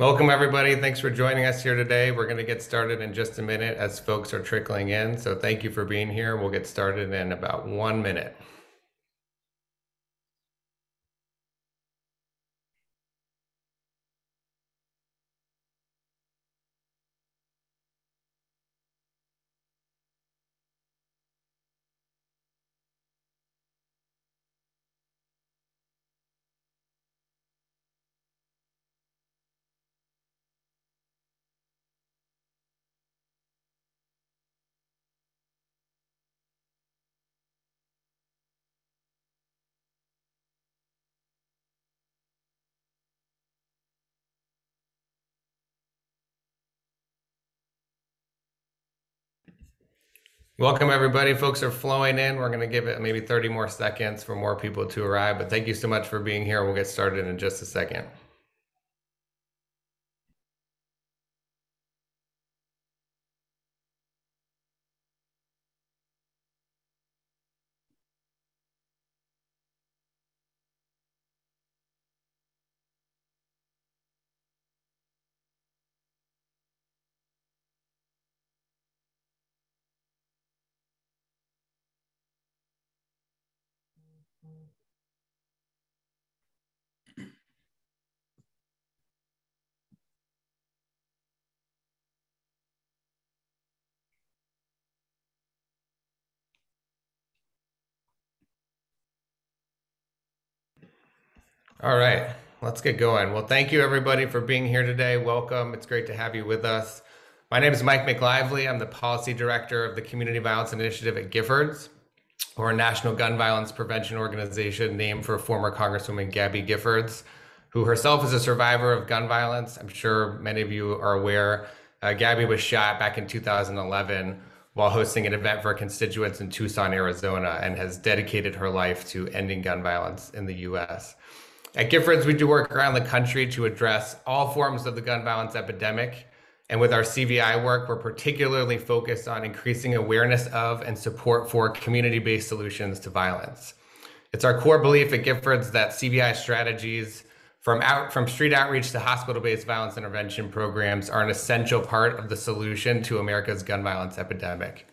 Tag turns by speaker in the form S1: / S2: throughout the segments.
S1: Welcome, everybody. Thanks for joining us here today. We're going to get started in just a minute as folks are trickling in. So thank you for being here. We'll get started in about one minute. Welcome, everybody. Folks are flowing in. We're going to give it maybe 30 more seconds for more people to arrive. But thank you so much for being here. We'll get started in just a second. All right, let's get going. Well, thank you everybody for being here today. Welcome. It's great to have you with us. My name is Mike McLively. I'm the Policy Director of the Community Violence Initiative at Giffords. We're a national gun violence prevention organization named for former Congresswoman Gabby Giffords, who herself is a survivor of gun violence. I'm sure many of you are aware. Uh, Gabby was shot back in 2011 while hosting an event for constituents in Tucson, Arizona, and has dedicated her life to ending gun violence in the US. At Giffords, we do work around the country to address all forms of the gun violence epidemic. And with our CVI work, we're particularly focused on increasing awareness of and support for community based solutions to violence. It's our core belief at Giffords that CVI strategies from out from street outreach to hospital-based violence intervention programs are an essential part of the solution to America's gun violence epidemic.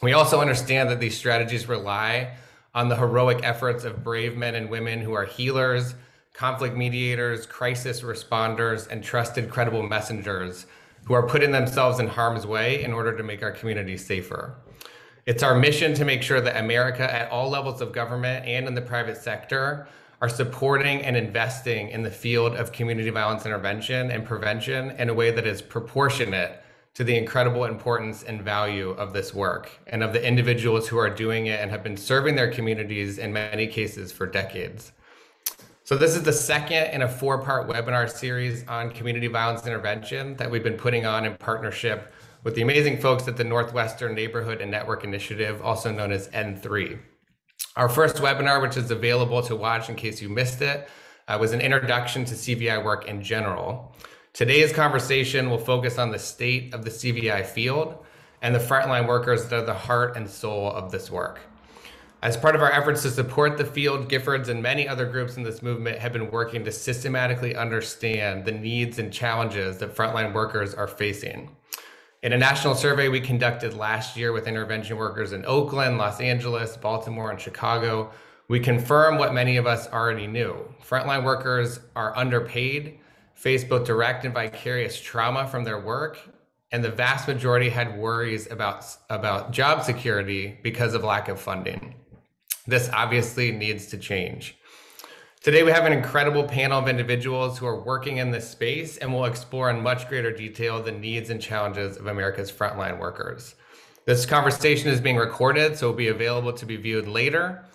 S1: We also understand that these strategies rely on the heroic efforts of brave men and women who are healers, conflict mediators, crisis responders, and trusted, credible messengers who are putting themselves in harm's way in order to make our communities safer. It's our mission to make sure that America, at all levels of government and in the private sector, are supporting and investing in the field of community violence intervention and prevention in a way that is proportionate to the incredible importance and value of this work and of the individuals who are doing it and have been serving their communities in many cases for decades. So this is the second in a four-part webinar series on community violence intervention that we've been putting on in partnership with the amazing folks at the Northwestern Neighborhood and Network Initiative, also known as N3. Our first webinar, which is available to watch in case you missed it, uh, was an introduction to CVI work in general. Today's conversation will focus on the state of the CVI field and the frontline workers that are the heart and soul of this work. As part of our efforts to support the field, Giffords and many other groups in this movement have been working to systematically understand the needs and challenges that frontline workers are facing. In a national survey we conducted last year with intervention workers in Oakland, Los Angeles, Baltimore, and Chicago, we confirm what many of us already knew. Frontline workers are underpaid, face both direct and vicarious trauma from their work, and the vast majority had worries about, about job security because of lack of funding. This obviously needs to change. Today, we have an incredible panel of individuals who are working in this space and will explore in much greater detail the needs and challenges of America's frontline workers. This conversation is being recorded, so it will be available to be viewed later.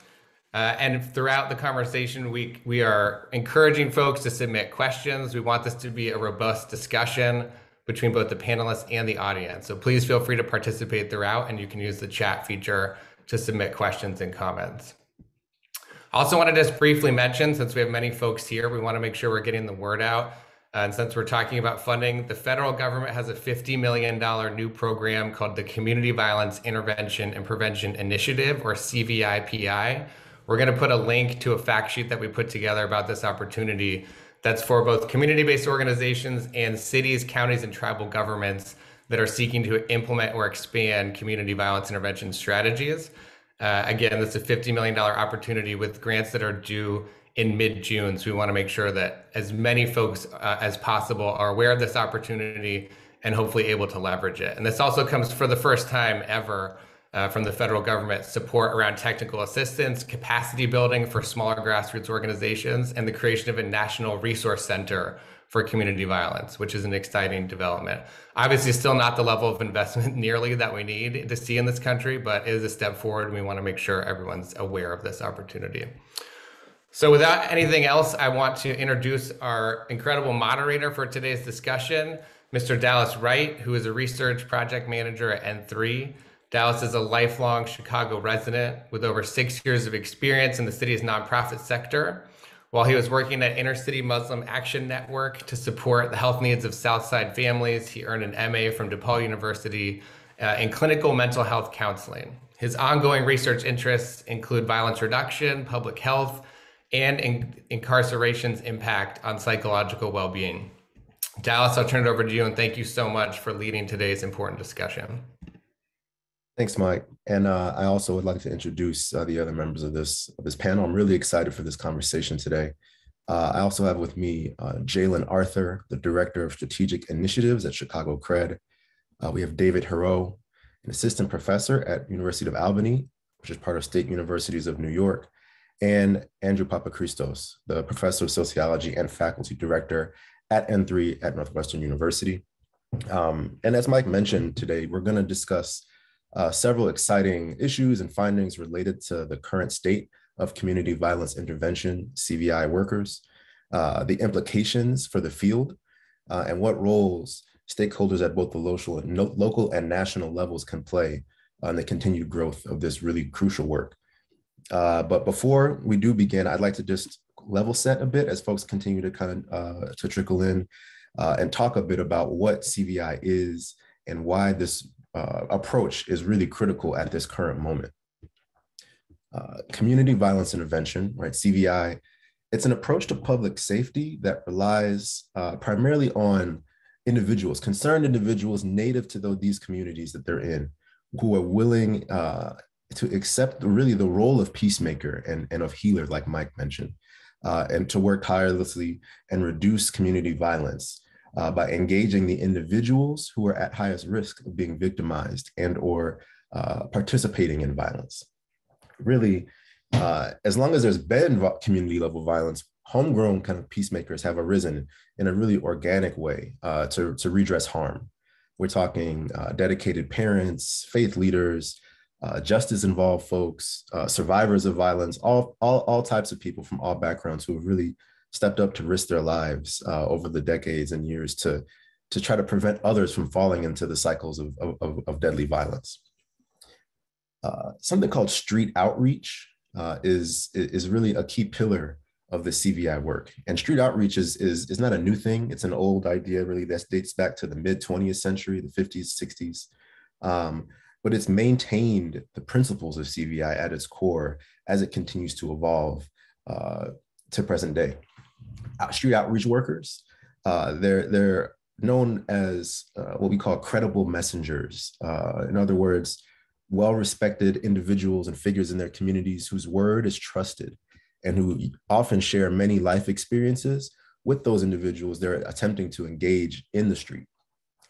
S1: Uh, and throughout the conversation, we, we are encouraging folks to submit questions. We want this to be a robust discussion between both the panelists and the audience. So please feel free to participate throughout, and you can use the chat feature to submit questions and comments. I also want to just briefly mention, since we have many folks here, we want to make sure we're getting the word out. And since we're talking about funding, the federal government has a $50 million new program called the Community Violence Intervention and Prevention Initiative, or CVIPI. We're going to put a link to a fact sheet that we put together about this opportunity that's for both community based organizations and cities, counties, and tribal governments that are seeking to implement or expand community violence intervention strategies. Uh, again, this is a $50 million opportunity with grants that are due in mid June. So we want to make sure that as many folks uh, as possible are aware of this opportunity and hopefully able to leverage it. And this also comes for the first time ever uh, from the federal government support around technical assistance, capacity building for smaller grassroots organizations, and the creation of a national resource center for community violence, which is an exciting development. Obviously, still not the level of investment nearly that we need to see in this country, but it is a step forward, and we want to make sure everyone's aware of this opportunity. So, without anything else, I want to introduce our incredible moderator for today's discussion, Mr. Dallas Wright, who is a research project manager at N3. Dallas is a lifelong Chicago resident with over six years of experience in the city's nonprofit sector. While he was working at Inner City Muslim Action Network to support the health needs of Southside families, he earned an MA from DePaul University uh, in clinical mental health counseling. His ongoing research interests include violence reduction, public health, and in- incarceration's impact on psychological well being. Dallas, I'll turn it over to you and thank you so much for leading today's important discussion.
S2: Thanks, Mike. And uh, I also would like to introduce uh, the other members of this, of this panel. I'm really excited for this conversation today. Uh, I also have with me uh, Jalon Arthur, the Director of Strategic Initiatives at Chicago CRED. Uh, we have David Hureau, an Assistant Professor at University of Albany, which is part of State Universities of New York, and Andrew Papachristos, the Professor of Sociology and Faculty Director at N3 at Northwestern University. Um, and as Mike mentioned today, we're going to discuss uh, several exciting issues and findings related to the current state of community violence intervention, CVI workers, uh, the implications for the field, uh, and what roles stakeholders at both the local and, no, local and national levels can play on the continued growth of this really crucial work. Uh, but before we do begin, I'd like to just level set a bit as folks continue to kind of uh, to trickle in uh, and talk a bit about what CVI is and why this uh, approach is really critical at this current moment. Uh, community violence intervention, right, CVI, it's an approach to public safety that relies uh, primarily on individuals, concerned individuals native to the, these communities that they're in, who are willing uh, to accept really the role of peacemaker and, and of healer, like Mike mentioned, uh, and to work tirelessly and reduce community violence uh, by engaging the individuals who are at highest risk of being victimized and or uh, participating in violence. Really, uh, as long as there's been community level violence, homegrown kind of peacemakers have arisen in a really organic way uh, to, to redress harm. We're talking uh, dedicated parents, faith leaders, uh, justice involved folks, survivors of violence, all, all, all types of people from all backgrounds who have really stepped up to risk their lives uh, over the decades and years to, to try to prevent others from falling into the cycles of, of, of deadly violence. Uh, something called street outreach uh, is, is really a key pillar of the CVI work. And street outreach is, is, is not a new thing. It's an old idea really that dates back to the mid 20th century, the 50s, 60s. Um, but it's maintained the principles of CVI at its core as it continues to evolve uh, to present day street outreach workers. Uh, they're they're known as uh, what we call credible messengers. Uh, in other words, well-respected individuals and figures in their communities whose word is trusted and who often share many life experiences with those individuals they're attempting to engage in the street.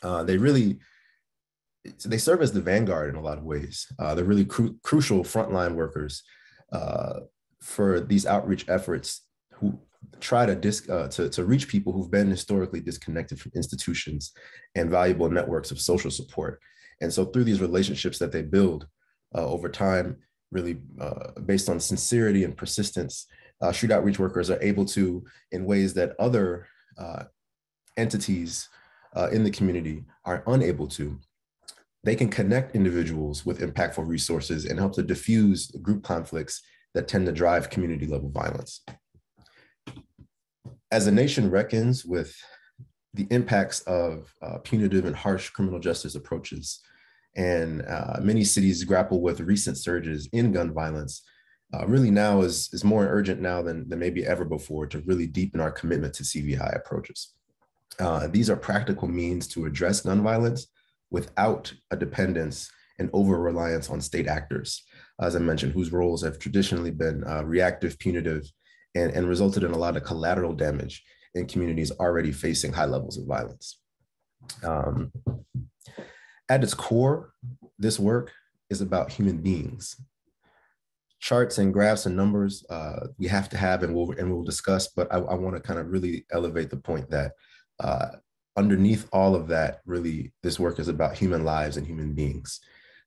S2: Uh, they really they serve as the vanguard in a lot of ways. Uh, they're really cru- crucial frontline workers uh, for these outreach efforts who try to, dis, uh, to, to reach people who've been historically disconnected from institutions and valuable networks of social support. And so through these relationships that they build uh, over time, really uh, based on sincerity and persistence, uh, street outreach workers are able to, in ways that other uh, entities uh, in the community are unable to, they can connect individuals with impactful resources and help to diffuse group conflicts that tend to drive community level violence as a nation reckons with the impacts of uh, punitive and harsh criminal justice approaches, and uh, many cities grapple with recent surges in gun violence, uh, really now is, is more urgent now than, than maybe ever before to really deepen our commitment to CVI approaches. Uh, these are practical means to address gun violence without a dependence and over reliance on state actors, as I mentioned, whose roles have traditionally been uh, reactive, punitive, and, and resulted in a lot of collateral damage in communities already facing high levels of violence. Um, at its core, this work is about human beings. Charts and graphs and numbers uh, we have to have and we'll, and we'll discuss, but I, I want to kind of really elevate the point that uh, underneath all of that, really, this work is about human lives and human beings.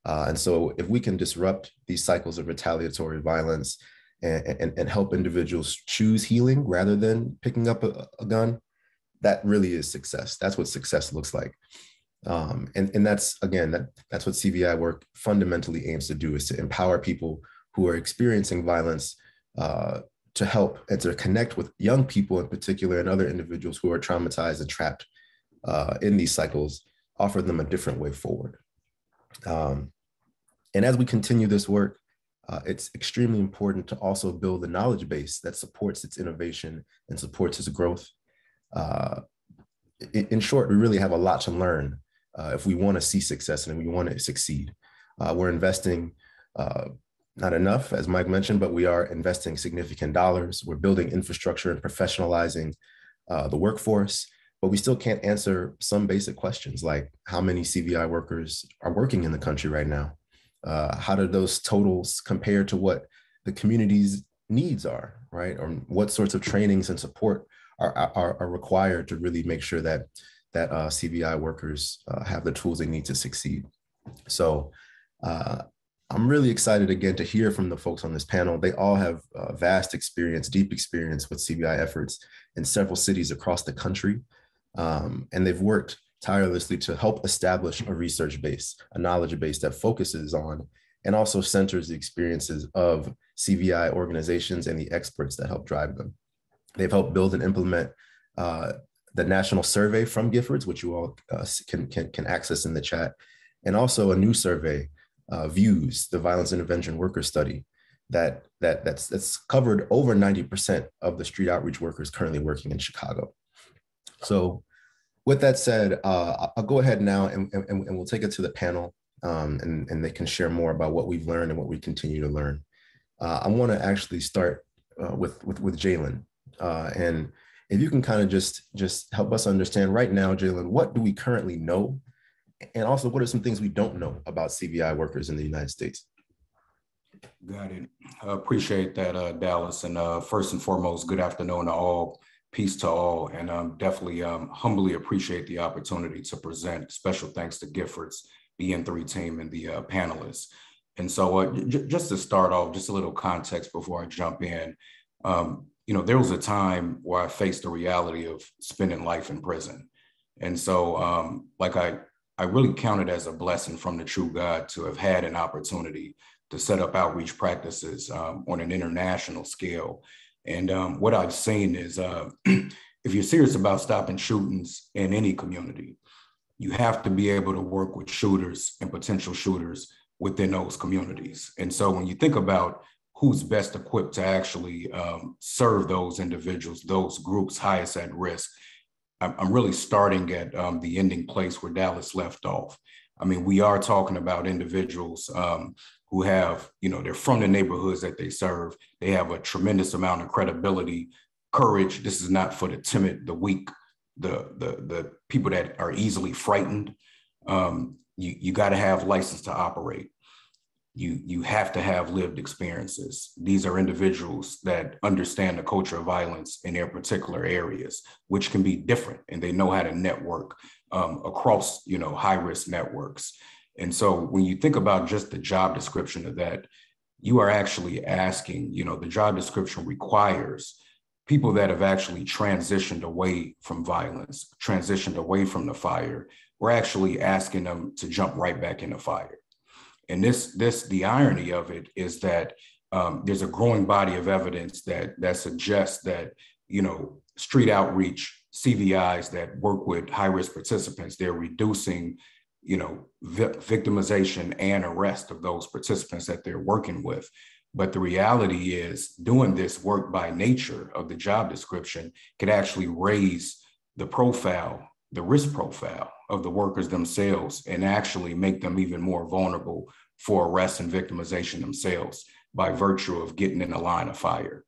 S2: Uh, and so if we can disrupt these cycles of retaliatory violence and, and, and help individuals choose healing rather than picking up a, a, gun, that really is success. That's what success looks like. Um, and, and that's, again, that, that's what CVI work fundamentally aims to do is to empower people who are experiencing violence uh, to help and to connect with young people in particular and other individuals who are traumatized and trapped uh, in these cycles, offer them a different way forward. Um, and as we continue this work, uh, it's extremely important to also build a knowledge base that supports its innovation and supports its growth. Uh, in, in, short, we really have a lot to learn uh, if we want to see success and we want to succeed. Uh, we're investing uh, not enough, as Mike mentioned, but we are investing significant dollars. We're building infrastructure and professionalizing uh, the workforce, but we still can't answer some basic questions like how many CVI workers are working in the country right now? Uh, how do those totals compare to what the community's needs are, right? Or what sorts of trainings and support are, are, are required to really make sure that that uh, CVI workers uh, have the tools they need to succeed. So uh, I'm really excited again to hear from the folks on this panel. They all have uh, vast experience, deep experience with CVI efforts in several cities across the country. Um, and they've worked tirelessly to help establish a research base, a knowledge base that focuses on and also centers the experiences of CVI organizations and the experts that help drive them. They've helped build and implement uh, the national survey from Giffords, which you all uh, can, can, can access in the chat, and also a new survey, uh, Views, the Violence Intervention Worker Study, that, that, that's, that's covered over 90% of the street outreach workers currently working in Chicago. So with that said, uh, I'll go ahead now and, and, and, we'll take it to the panel um, and, and they can share more about what we've learned and what we continue to learn. Uh, I want to actually start uh, with, with, with Jalon. Uh, and if you can kind of just, just help us understand right now, Jalon, what do we currently know? And also, what are some things we don't know about CVI workers in the United States?
S3: Got it. I appreciate that, uh, Dallas. And uh, first and foremost, good afternoon to all peace to all, and um, definitely um, humbly appreciate the opportunity to present. Special thanks to Giffords, the N3 team, and the uh, panelists. And so, uh, j- just to start off, just a little context before I jump in. Um, you know, there was a time where I faced the reality of spending life in prison, and so, um, like I, I really counted as a blessing from the true God to have had an opportunity to set up outreach practices um, on an international scale and um, what I've seen is uh, if you're serious about stopping shootings in any community, you have to be able to work with shooters and potential shooters within those communities. And so when you think about who's best equipped to actually um, serve those individuals, those groups highest at risk, I'm, really starting at um, the ending place where Dallas left off. I mean, we are talking about individuals um, who have, you know, they're from the neighborhoods that they serve. They have a tremendous amount of credibility, courage. This is not for the timid, the weak, the the the people that are easily frightened. Um, you you got to have license to operate. You you have to have lived experiences. These are individuals that understand the culture of violence in their particular areas, which can be different, and they know how to network um, across you know high risk networks. And so when you think about just the job description of that, you are actually asking, you know, the job description requires people that have actually transitioned away from violence, transitioned away from the fire. We're actually asking them to jump right back in the fire. And this, this, the irony of it is that um, there's a growing body of evidence that that suggests that, you know, street outreach CVIs that work with high risk participants, they're reducing you know, vi- victimization and arrest of those participants that they're working with. But the reality is, doing this work by nature of the job description could actually raise the profile, the risk profile of the workers themselves, and actually make them even more vulnerable for arrest and victimization themselves by virtue of getting in the line of fire.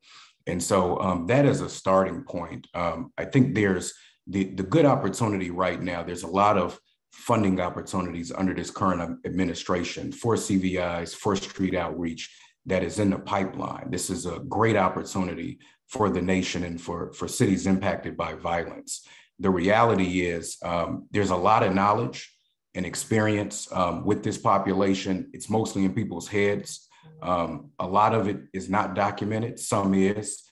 S3: And so um, that is a starting point. Um, I think there's the, the good opportunity right now. There's a lot of funding opportunities under this current administration for CVIs, for street outreach that is in the pipeline. This is a great opportunity for the nation and for, for cities impacted by violence. The reality is um, there's a lot of knowledge and experience um, with this population. It's mostly in people's heads. Um, a lot of it is not documented, some is.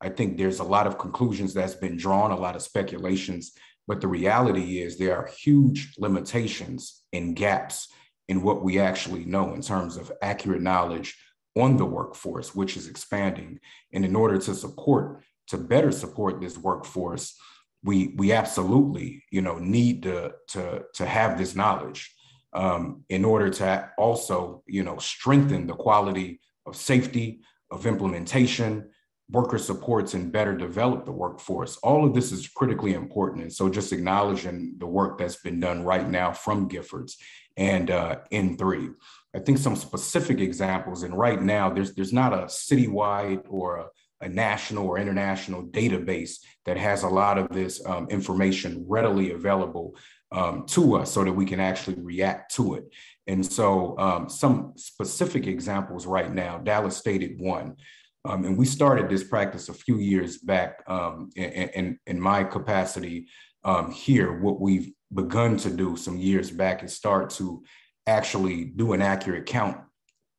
S3: I think there's a lot of conclusions that's been drawn, a lot of speculations, but the reality is there are huge limitations and gaps in what we actually know in terms of accurate knowledge on the workforce, which is expanding. And in order to support, to better support this workforce, we we absolutely, you know, need to to to have this knowledge um, in order to also, you know, strengthen the quality of safety, of implementation, worker supports, and better develop the workforce. All of this is critically important. And so just acknowledging the work that's been done right now from Giffords and uh, N3. I think some specific examples, and right now there's there's not a citywide or a, a national or international database that has a lot of this um, information readily available um, to us so that we can actually react to it. And so um, some specific examples right now, Dallas stated one. Um, and we started this practice a few years back um, in, in, in, my capacity um, here. What we've begun to do some years back is start to actually do an accurate count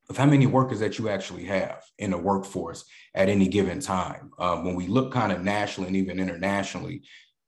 S3: of how many workers that you actually have in the workforce at any given time. Um, when we look kind of nationally and even internationally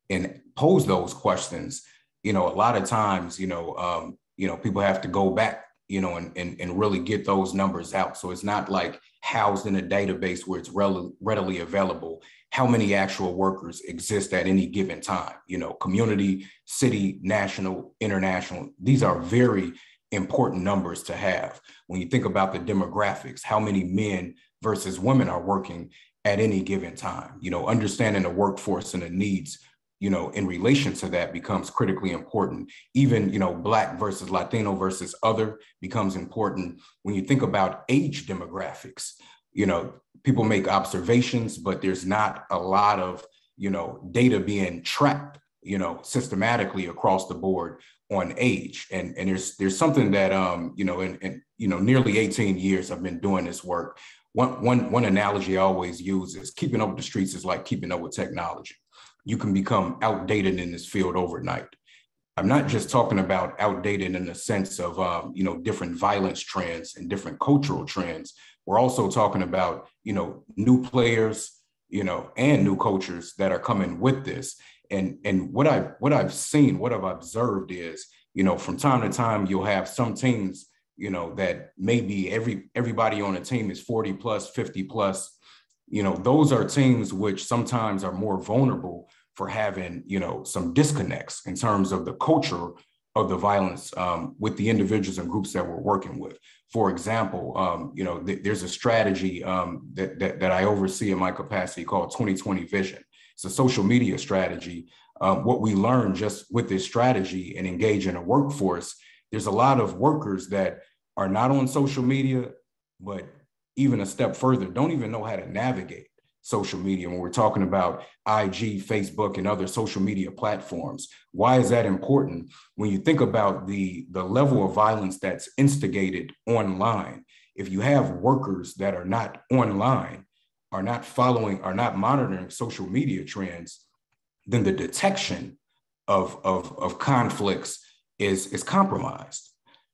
S3: and pose those questions, you know, a lot of times, you know, um, you know, people have to go back, you know, and, and, and really get those numbers out. So it's not like housed in a database where it's readily available how many actual workers exist at any given time? You know community city national international. These are very important numbers to have. When you think about the demographics how many men versus women are working at any given time? You know understanding the workforce and the needs you know in relation to that becomes critically important. Even you know black versus latino versus other becomes important. When you think about age demographics you know people make observations but there's not a lot of you know data being tracked you know systematically across the board on age. And and there's there's something that um you know in, in you know nearly 18 years i've been doing this work. One one one analogy i always use is keeping up with the streets is like keeping up with technology you can become outdated in this field overnight i'm not just talking about outdated in the sense of um, you know different violence trends and different cultural trends we're also talking about you know new players you know and new cultures that are coming with this and and what I what I've seen, what I've observed is, you know, from time to time you'll have some teams, you know, that maybe every everybody on a team is 40 plus, 50 plus. You know, those are teams which sometimes are more vulnerable for having, you know, some disconnects in terms of the culture of the violence um, with the individuals and groups that we're working with. For example, um, you know, th- there's a strategy um, that, that, that I oversee in my capacity called 2020 Vision it's a social media strategy. Um, what we learned just with this strategy and engage in a workforce, there's a lot of workers that are not on social media, but even a step further, don't even know how to navigate social media when we're talking about IG, Facebook, and other social media platforms. Why is that important? When you think about the, the level of violence that's instigated online, if you have workers that are not online, are not following, are not monitoring social media trends, then the detection of, of, of conflicts is, is compromised.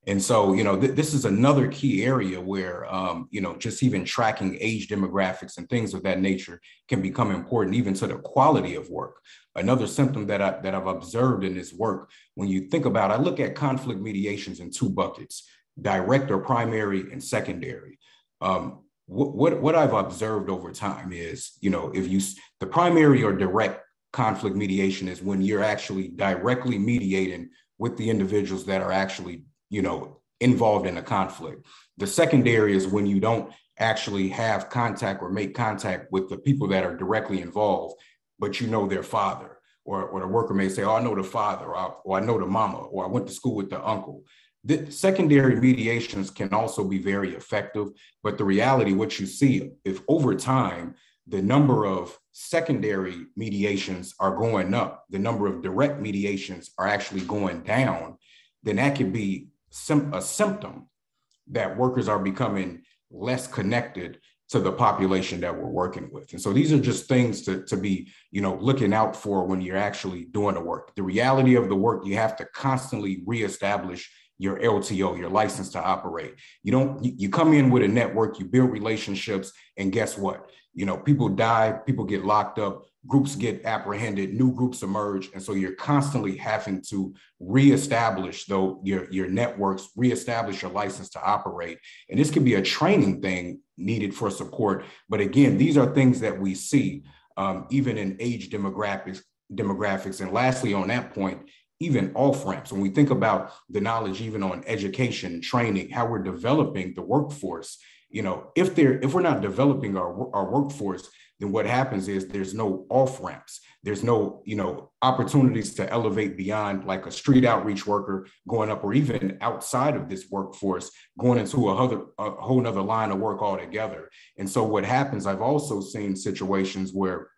S3: And so, you know, th- this is another key area where, um, you know, just even tracking age demographics and things of that nature can become important, even to the quality of work. Another symptom that I that I've observed in this work, when you think about, I look at conflict mediations in two buckets: direct or primary, and secondary. Um, what, what, what I've observed over time is, you know, if you, the primary or direct conflict mediation is when you're actually directly mediating with the individuals that are actually, you know, involved in a conflict. The secondary is when you don't actually have contact or make contact with the people that are directly involved, but you know their father. Or, or the worker may say, oh, I know the father, or, or I know the mama, or I went to school with the uncle. The secondary mediations can also be very effective, but the reality, what you see, if over time the number of secondary mediations are going up, the number of direct mediations are actually going down, then that could be a symptom that workers are becoming less connected to the population that we're working with. And so these are just things to, to be, you know, looking out for when you're actually doing the work. The reality of the work, you have to constantly reestablish your LTO, your license to operate. You don't, you come in with a network, you build relationships, and guess what? You know, people die, people get locked up, groups get apprehended, new groups emerge. And so you're constantly having to reestablish though your, your networks, reestablish your license to operate. And this can be a training thing needed for support. But again, these are things that we see um, even in age demographics, demographics. And lastly, on that point, even off ramps. When we think about the knowledge, even on education, training, how we're developing the workforce, you know, if they're if we're not developing our our workforce, then what happens is there's no off ramps. There's no, you know, opportunities to elevate beyond like a street outreach worker going up, or even outside of this workforce, going into a, other, a whole nother line of work altogether. And so what happens, I've also seen situations where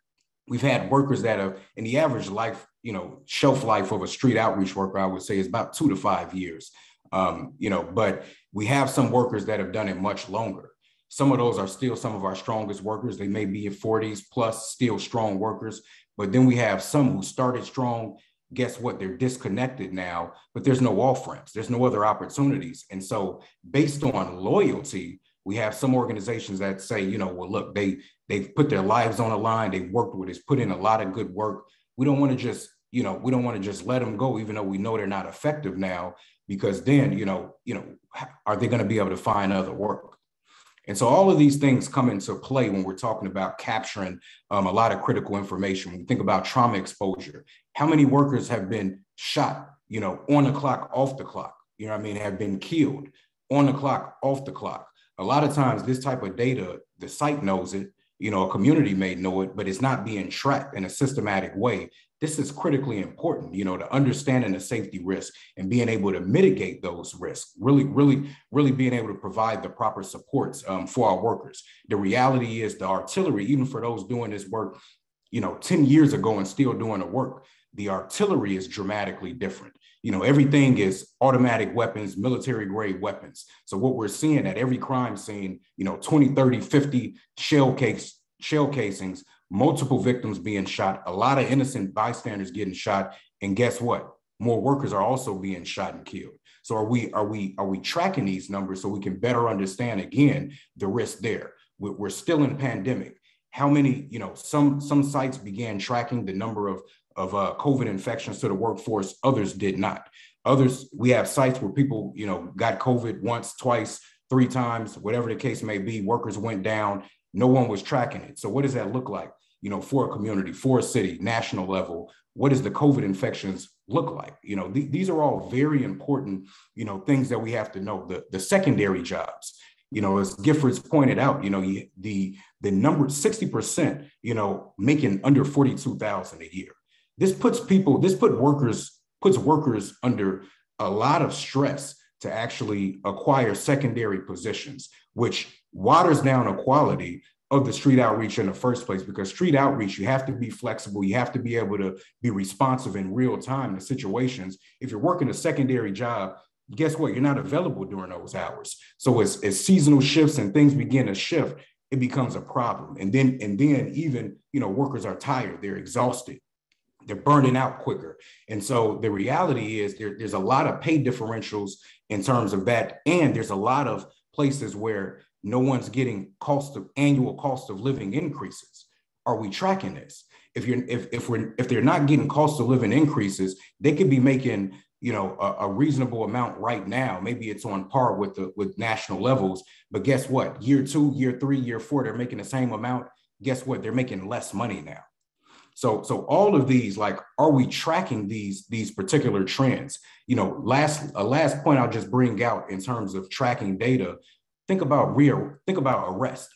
S3: we've had workers that have in the average life you know, shelf life of a street outreach worker, I would say, is about two to five years. Um, you know, but we have some workers that have done it much longer. Some of those are still some of our strongest workers. They may be in 40s plus, still strong workers. But then we have some who started strong. Guess what? They're disconnected now, but there's no off ramps, there's no other opportunities. And so, based on loyalty, we have some organizations that say, you know, well, look, they they've put their lives on the line, they've worked with us, put in a lot of good work we don't want to just you know we don't want to just let them go even though we know they're not effective now because then you know you know are they going to be able to find other work? And so all of these things come into play when we're talking about capturing um, a lot of critical information. When we think about trauma exposure how many workers have been shot you know on the clock off the clock? You know i mean? Have been killed on the clock off the clock. A lot of times this type of data the site knows it you know, a community may know it, but it's not being tracked in a systematic way. This is critically important, you know, to understanding the safety risk and being able to mitigate those risks, really, really, really being able to provide the proper supports um, for our workers. The reality is the artillery, even for those doing this work, you know, 10 years ago and still doing the work, the artillery is dramatically different you know everything is automatic weapons military grade weapons. So what we're seeing at every crime scene you know 20 30 50 shell case shell casings multiple victims being shot a lot of innocent bystanders getting shot. And guess what? More workers are also being shot and killed. So are we are we are we tracking these numbers so we can better understand again the risk there? We're still in pandemic. How many you know some some sites began tracking the number of of uh, COVID infections to the workforce. Others did not. Others, we have sites where people, you know, got COVID once, twice, three times, whatever the case may be. Workers went down. No one was tracking it. So what does that look like? You know, for a community, for a city, national level, what does the COVID infections look like? You know, th- these are all very important, you know, things that we have to know. The, the secondary jobs, you know, as Giffords pointed out, you know, the the number 60%, you know, making under 42,000 a year this puts people, this put workers, puts workers under a lot of stress to actually acquire secondary positions, which waters down the quality of the street outreach in the first place because street outreach you have to be flexible. You have to be able to be responsive in real time to situations. If you're working a secondary job guess what? You're not available during those hours. So as, as seasonal shifts and things begin to shift it becomes a problem. And then and then even you know workers are tired. They're exhausted they're burning out quicker. And so the reality is there, there's a lot of pay differentials in terms of that. And there's a lot of places where no one's getting cost of annual cost of living increases. Are we tracking this? If you're if if we're if they're not getting cost of living increases, they could be making you know a, a, reasonable amount right now. Maybe it's on par with the with national levels. But guess what? Year two, year three, year four, they're making the same amount. Guess what? They're making less money now. So, so all of these, like, are we tracking these these particular trends? You know, last a last point I'll just bring out in terms of tracking data. think about re think about arrest.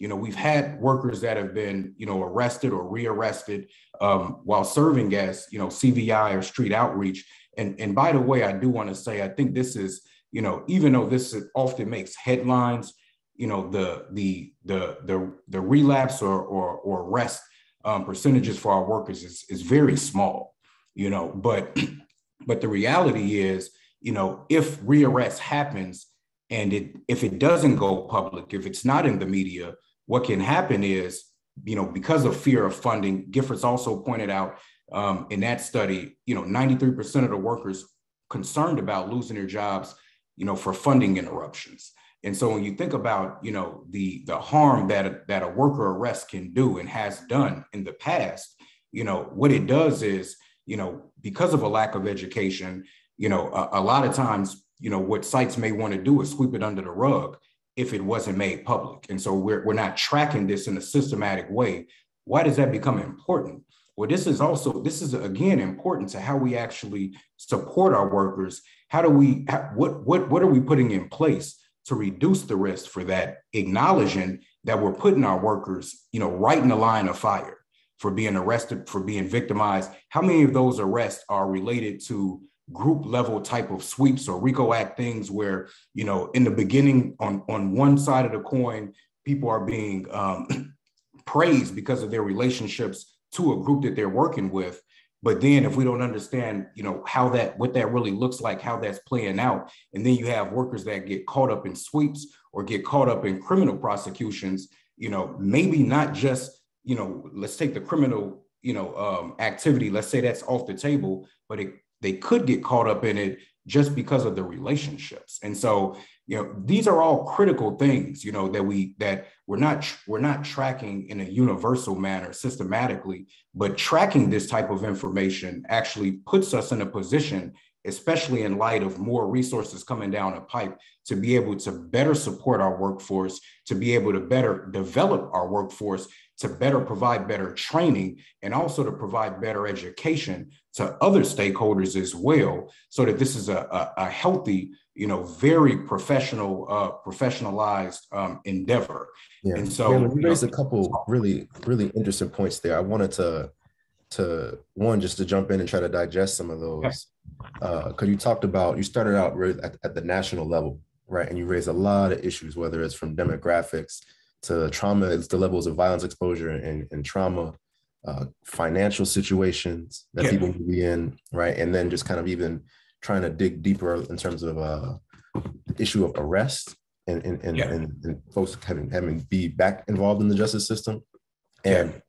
S3: You know, we've had workers that have been, you know, arrested or rearrested um, while serving as, you know, CVI or street outreach. And, and by the way, I do want to say, I think this is, you know, even though this often makes headlines, you know, the the the the the relapse or or, or arrest um, percentages for our workers is is very small. You know, but but the reality is, you know, if rearrest happens and it if it doesn't go public, if it's not in the media, what can happen is, you know, because of fear of funding, Giffords also pointed out um, in that study, you know, 93% of the workers concerned about losing their jobs, you know, for funding interruptions. And so when you think about, you know, the the harm that a, that a worker arrest can do and has done in the past, you know, what it does is, you know, because of a lack of education, you know, a, a lot of times, you know, what sites may want to do is sweep it under the rug if it wasn't made public. And so we're, we're not tracking this in a systematic way. Why does that become important? Well, this is also, this is again important to how we actually support our workers. How do we, what, what, what are we putting in place to reduce the risk for that, acknowledging that we're putting our workers, you know, right in the line of fire for being arrested, for being victimized. How many of those arrests are related to group level type of sweeps or RICO Act things where, you know, in the beginning on, on one side of the coin, people are being um, praised because of their relationships to a group that they're working with. But then if we don't understand, you know, how that, what that really looks like, how that's playing out, and then you have workers that get caught up in sweeps or get caught up in criminal prosecutions, you know, maybe not just, you know, let's take the criminal, you know, um, activity, let's say that's off the table, but it they could get caught up in it just because of the relationships. And so, you know, these are all critical things, you know, that we that we're not we're not tracking in a universal manner systematically, but tracking this type of information actually puts us in a position especially in light of more resources coming down the pipe to be able to better support our workforce, to be able to better develop our workforce, to better provide better training, and also to provide better education to other stakeholders as well, so that this is a, a, a healthy, you know, very professional, uh, professionalized um, endeavor.
S2: Yeah. And so yeah, you raised a couple really, really interesting points there. I wanted to to one just to jump in and try to digest some of those because uh, you talked about you started out really at, at, the national level right and you raised a lot of issues whether it's from demographics to trauma it's the levels of violence exposure and, and trauma uh, financial situations that yeah. people will be in right and then just kind of even trying to dig deeper in terms of uh, the issue of arrest and and, and, yeah. and, and folks having having be back involved in the justice system and yeah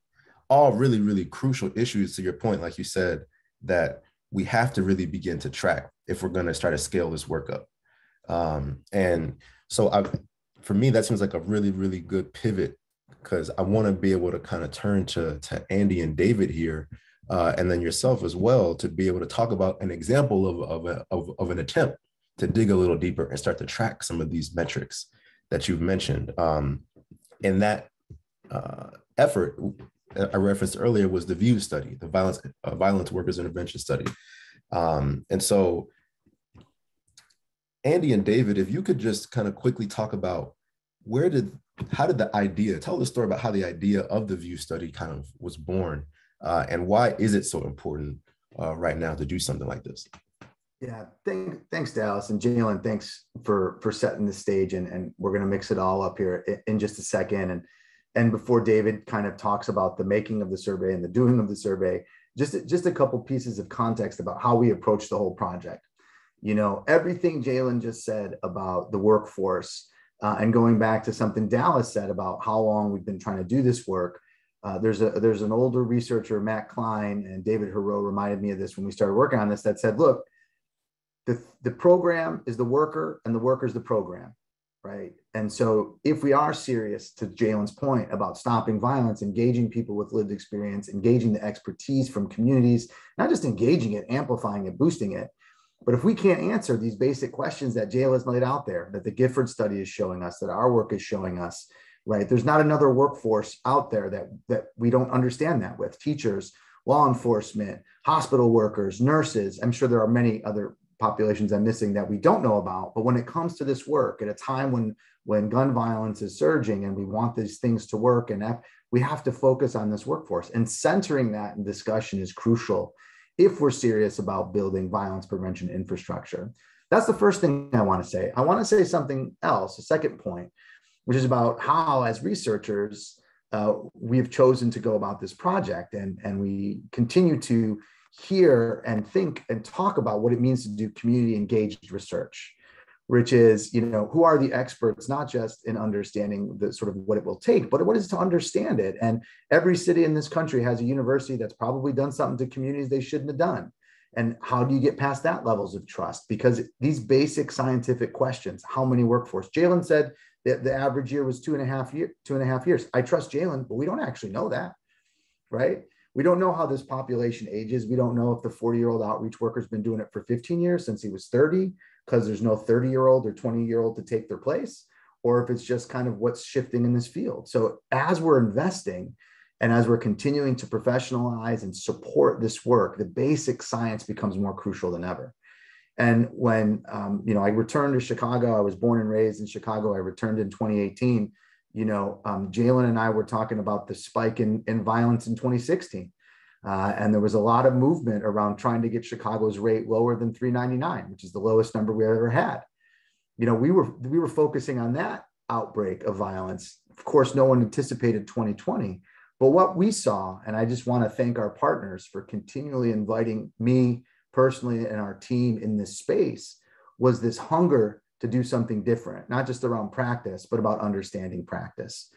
S2: all really, really crucial issues to your point, like you said, that we have to really begin to track if we're going to try to scale this work up. Um, and so I, for me, that seems like a really, really good pivot because I want to be able to kind of turn to, to Andy and David here, uh, and then yourself as well, to be able to talk about an example of, of, a, of, of an attempt to dig a little deeper and start to track some of these metrics that you've mentioned. Um, and that uh, effort I referenced earlier was the VIEW study, the violence uh, violence workers intervention study. Um, and so, Andy and David, if you could just kind of quickly talk about where did how did the idea tell the story about how the idea of the VIEW study kind of was born, uh, and why is it so important uh, right now to do something like this?
S4: Yeah, thank, thanks, Dallas and Jalon. Thanks for for setting the stage, and and we're gonna mix it all up here in, in just a second. And and before David kind of talks about the making of the survey and the doing of the survey, just, just a couple pieces of context about how we approach the whole project. You know, everything Jalon just said about the workforce uh, and going back to something Dallas said about how long we've been trying to do this work. Uh, there's a there's an older researcher, Matt Klein, and David Hureau reminded me of this when we started working on this. That said, look, the the program is the worker, and the worker is the program right? And so, if we are serious, to Jalon's point about stopping violence, engaging people with lived experience, engaging the expertise from communities, not just engaging it, amplifying it, boosting it, but if we can't answer these basic questions that Jalon has laid out there, that the Gifford study is showing us, that our work is showing us, right? There's not another workforce out there that that we don't understand that with teachers, law enforcement, hospital workers, nurses. I'm sure there are many other populations I'm missing that we don't know about. But when it comes to this work at a time when when gun violence is surging and we want these things to work and we have to focus on this workforce and centering that in discussion is crucial if we're serious about building violence prevention infrastructure. That's the first thing I want to say. I want to say something else, a second point, which is about how, as researchers, uh, we have chosen to go about this project and, and we continue to hear and think and talk about what it means to do community engaged research which is you know who are the experts not just in understanding the sort of what it will take but what is to understand it? And every city in this country has a university that's probably done something to communities they shouldn't have done. And how do you get past that levels of trust? Because these basic scientific questions how many workforce? Jalon said that the average year was two and a half year two and a half years. I trust jalon but we don't actually know that right? We don't know how this population ages. We don't know if the 40 year old outreach worker's been doing it for 15 years since he was 30 because there's no 30 year old or 20 year old to take their place or if it's just kind of what's shifting in this field so as we're investing and as we're continuing to professionalize and support this work, the basic science becomes more crucial than ever. And when um, you know I returned to Chicago, I was born and raised in Chicago. I returned in 2018. You know, um, Jalon and I were talking about the spike in, in violence in 2016, uh, and there was a lot of movement around trying to get Chicago's rate lower than 399, which is the lowest number we ever had. You know, we were we were focusing on that outbreak of violence. Of course, no one anticipated 2020 but what we saw, and I just want to thank our partners for continually inviting me personally and our team in this space, was this hunger to do something different, not just around practice, but about understanding practice.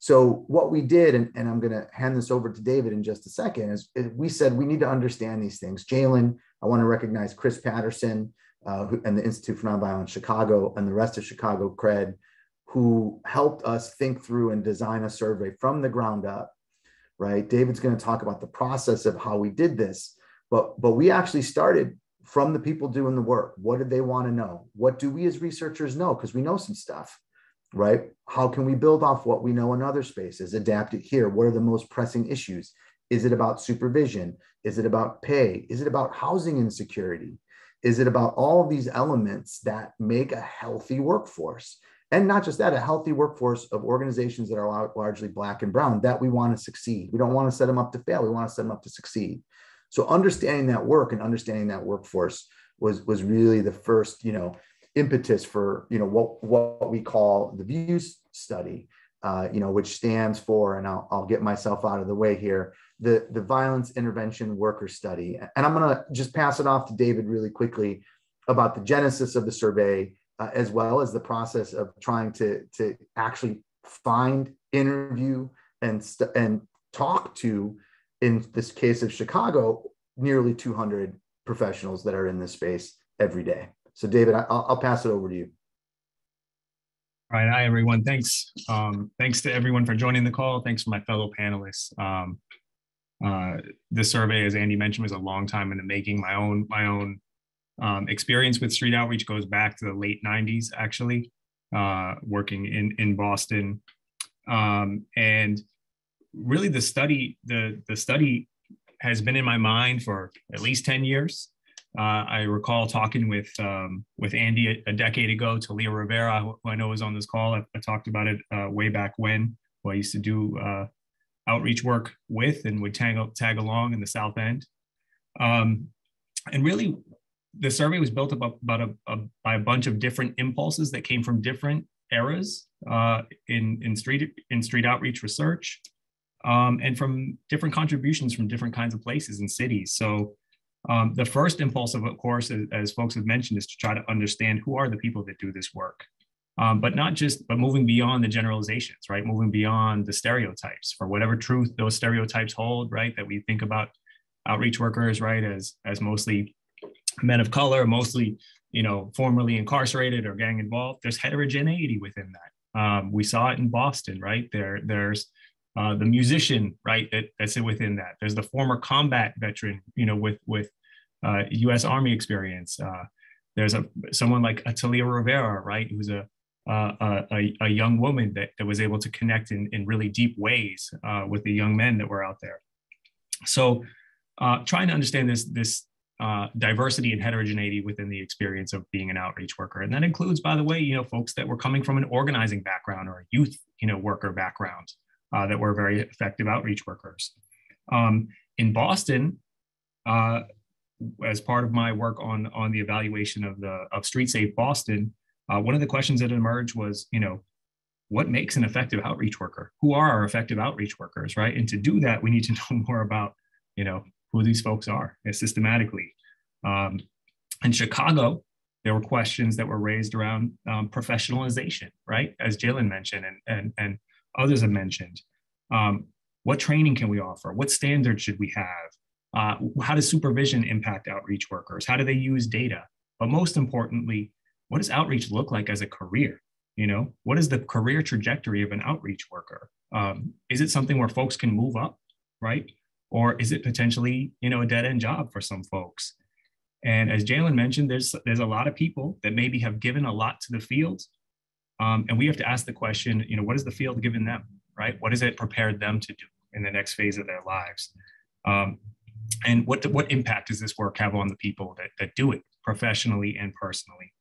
S4: So, what we did, and, and I'm going to hand this over to David in just a second, is, we said we need to understand these things. Jalon, I want to recognize Chris Patterson uh, and the Institute for Nonviolence Chicago and the rest of Chicago Cred, who helped us think through and design a survey from the ground up right? David's going to talk about the process of how we did this, but but we actually started from the people doing the work. What did they want to know? What do we as researchers know? Because we know some stuff, right? How can we build off what we know in other spaces, adapt it here? What are the most pressing issues? Is it about supervision? Is it about pay? Is it about housing insecurity? Is it about all of these elements that make a healthy workforce? and not just that a healthy workforce of organizations that are largely black and brown that we want to succeed we don't want to set them up to fail we want to set them up to succeed so understanding that work and understanding that workforce was was really the first you know impetus for you know what what we call the views study uh, you know which stands for and I'll, I'll get myself out of the way here the the violence intervention worker study and i'm going to just pass it off to david really quickly about the genesis of the survey uh, as well as the process of trying to to actually find, interview, and st- and talk to, in this case of Chicago, nearly 200 professionals that are in this space every day. So, David, I'll, I'll pass it over to you.
S5: All right, hi everyone. Thanks. Um, thanks to everyone for joining the call. Thanks for my fellow panelists. Um, uh, this survey, as Andy mentioned, was a long time in the making. My own my own um, experience with street outreach goes back to the late 90s, actually, uh, working in, in Boston. Um, and really the study, the, the study has been in my mind for at least 10 years. Uh, I recall talking with um, with Andy a, a, decade ago, Talia Rivera, who I know was on this call. I, I talked about it uh, way back when, who I used to do uh, outreach work with and would tag, tag along in the South End. Um, and really, the survey was built up about a, a, by a bunch of different impulses that came from different eras uh, in, in, street, in street outreach research um, and from different contributions from different kinds of places and cities. So um, the first impulse, of, course, as, as, folks have mentioned, is to try to understand who are the people that do this work. Um, but not just, but moving beyond the generalizations, right? Moving beyond the stereotypes for whatever truth those stereotypes hold, right? That we think about outreach workers, right, as as mostly men of color, mostly, you know, formerly incarcerated or gang involved. There's heterogeneity within that. Um, we saw it in Boston, right? There, there's uh, the musician, right? That, that's within that. There's the former combat veteran, you know, with with uh, U.S. Army experience. Uh, there's a someone like Atalia Rivera, right, who's a a, a, young woman that, that was able to connect in, in really deep ways uh, with the young men that were out there. So, uh, trying to understand this this diversity and heterogeneity within the experience of being an outreach worker. And that includes, by the way, you know, folks that were coming from an organizing background or a youth, you know, worker background uh, that were very effective outreach workers. Um, in Boston, uh, as part of my work on, on the evaluation of the of Street Safe Boston, uh, one of the questions that emerged was, you know, what makes an effective outreach worker? Who are our effective outreach workers, right? And to do that, we need to know more about, you know, who these folks are systematically. Um, in Chicago, there were questions that were raised around um, professionalization, right? As Jalon mentioned and, and, and others have mentioned. Um, what training can we offer? What standards should we have? Uh, how does supervision impact outreach workers? How do they use data? But most importantly, what does outreach look like as a career? You know, what is the career trajectory of an outreach worker? Um, is it something where folks can move up, right? Or is it potentially, you know, a dead end job for some folks? And as Jalon mentioned, there's there's a lot of people that maybe have given a lot to the field, um, and we have to ask the question, you know, what is the field given them, right? What has it prepared them to do in the next phase of their lives? Um, and what what impact does this work have on the people that that do it professionally and personally?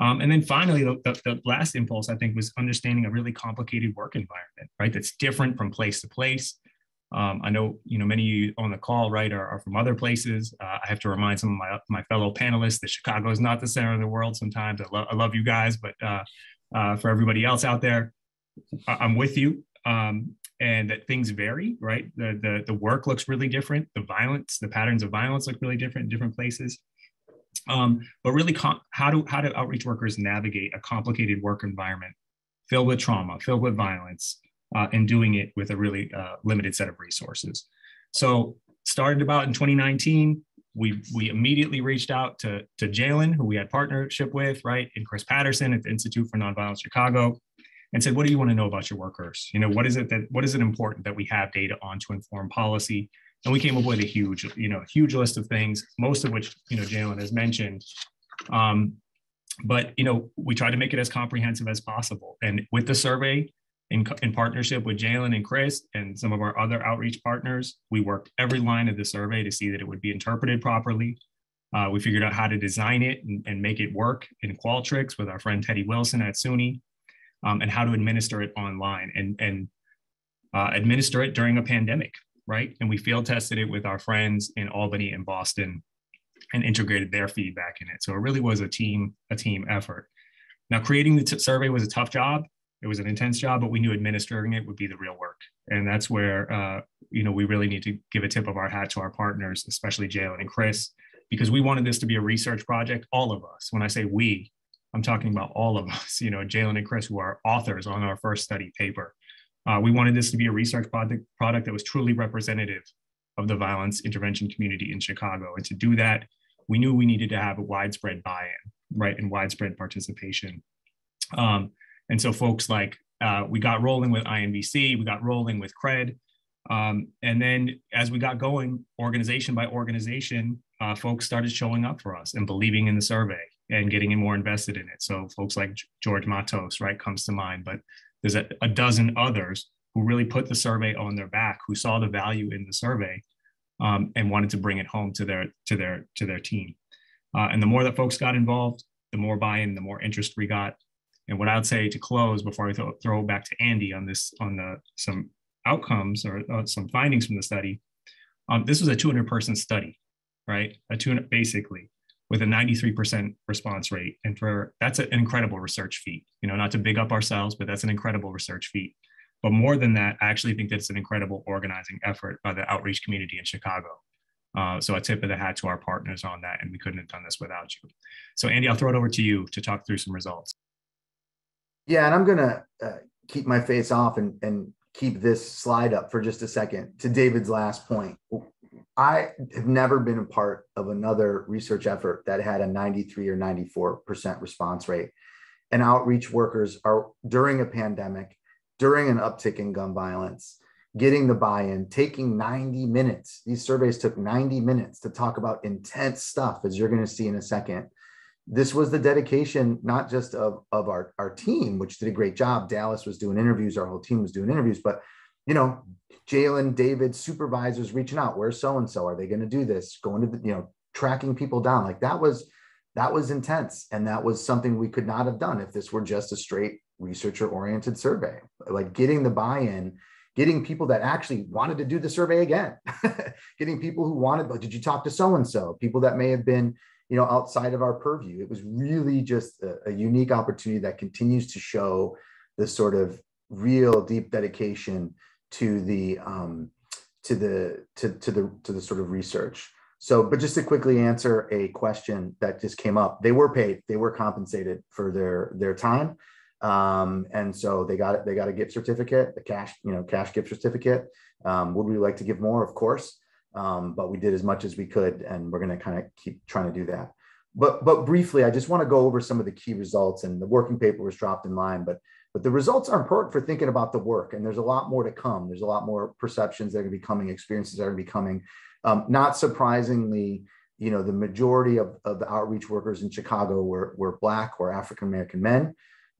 S5: Um, and then finally, the, the, the, last impulse I think was understanding a really complicated work environment, right? That's different from place to place. Um, I know, you know, many of you on the call, right, are, are from other places. Uh, I have to remind some of my, my fellow panelists that Chicago is not the center of the world. Sometimes I, lo- I love you guys, but uh, uh, for everybody else out there, I- am with you. Um, and that things vary, right? The, the the work looks really different. The violence, the patterns of violence look really different in different places. Um, but really, com- how do how do outreach workers navigate a complicated work environment filled with trauma, filled with violence, uh, and doing it with a really uh, limited set of resources. So started about in 2019. We we immediately reached out to to Jalon, who we had partnership with, right, and Chris Patterson at the Institute for Nonviolence Chicago, and said, "What do you want to know about your workers? You know, what is it that what is it important that we have data on to inform policy?" And we came up with a huge, you know, huge list of things, most of which you know Jalon has mentioned. Um, but you know, we tried to make it as comprehensive as possible. And with the survey, in, in partnership with Jalon and Chris and some of our other outreach partners, we worked every line of the survey to see that it would be interpreted properly. Uh, we figured out how to design it and, and, make it work in Qualtrics with our friend Teddy Wilson at SUNY, um, and how to administer it online and, and uh, administer it during a pandemic, right? And we field tested it with our friends in Albany and Boston and integrated their feedback in it. So it really was a team, a team effort. Now, creating the survey was a tough job it was an intense job, but we knew administering it would be the real work. And that's where, uh, you know, we really need to give a tip of our hat to our partners, especially Jalon and Chris, because we wanted this to be a research project, all of us. When I say we, I'm talking about all of us, you know, Jalon and Chris, who are authors on our first study paper. Uh, we wanted this to be a research product, product that was truly representative of the violence intervention community in Chicago. And to do that, we knew we needed to have a widespread buy-in, right, and widespread participation. Um, and so folks like uh, we got rolling with INVC, we got rolling with CRED. Um, and then as we got going, organization by organization, uh, folks started showing up for us and believing in the survey and getting more invested in it. So folks like George Matos, right, comes to mind, but there's a, a dozen others who really put the survey on their back, who saw the value in the survey um, and wanted to bring it home to their to their to their team. Uh, and the more that folks got involved, the more buy-in, the more interest we got, and what I would say to close before I th- throw back to Andy on this, on the some outcomes or uh, some findings from the study, um, this was a 200 person study, right? A 200 basically with a 93% response rate. And for that's an incredible research feat, you know, not to big up ourselves, but that's an incredible research feat. But more than that, I actually think that's an incredible organizing effort by the outreach community in Chicago. Uh, so a tip of the hat to our partners on that, and we couldn't have done this without you. So Andy, I'll throw it over to you to talk through some results.
S4: Yeah, and I'm gonna uh, keep my face off and and keep this slide up for just a second. To David's last point, I have never been a part of another research effort that had a 93 or 94 percent response rate, and outreach workers are during a pandemic, during an uptick in gun violence. Getting the buy in, taking 90 minutes. These surveys took 90 minutes to talk about intense stuff, as you're going to see in a second this was the dedication not just of, of our, our team which did a great job. Dallas was doing interviews. Our whole team was doing interviews. But you know jalon david supervisors reaching out. Where's so and so are they going to do this? Going to the you know tracking people down. Like that was that was intense, and that was something we could not have done if this were just a straight researcher oriented survey. Like getting the buy-in getting people that actually wanted to do the survey again, getting people who wanted, but did you talk to so and so? People that may have been, you know, outside of our purview. It was really just a, a unique opportunity that continues to show the sort of real deep dedication to the um, to the to, to the to the sort of research. So, but just to quickly answer a question that just came up, they were paid, they were compensated for their their time. Um, and so they got it, they got a gift certificate, the cash, you know, cash gift certificate. Um, would we like to give more? Of course. Um, but we did as much as we could, and we're going to kind of keep trying to do that. But but briefly, I just want to go over some of the key results. And the working paper was dropped in line, but but the results are important for thinking about the work. And there's a lot more to come. There's a lot more perceptions that are going to be coming, experiences that are going to be coming. Um, not surprisingly, you know, the majority of, of the outreach workers in Chicago were, were Black or African American men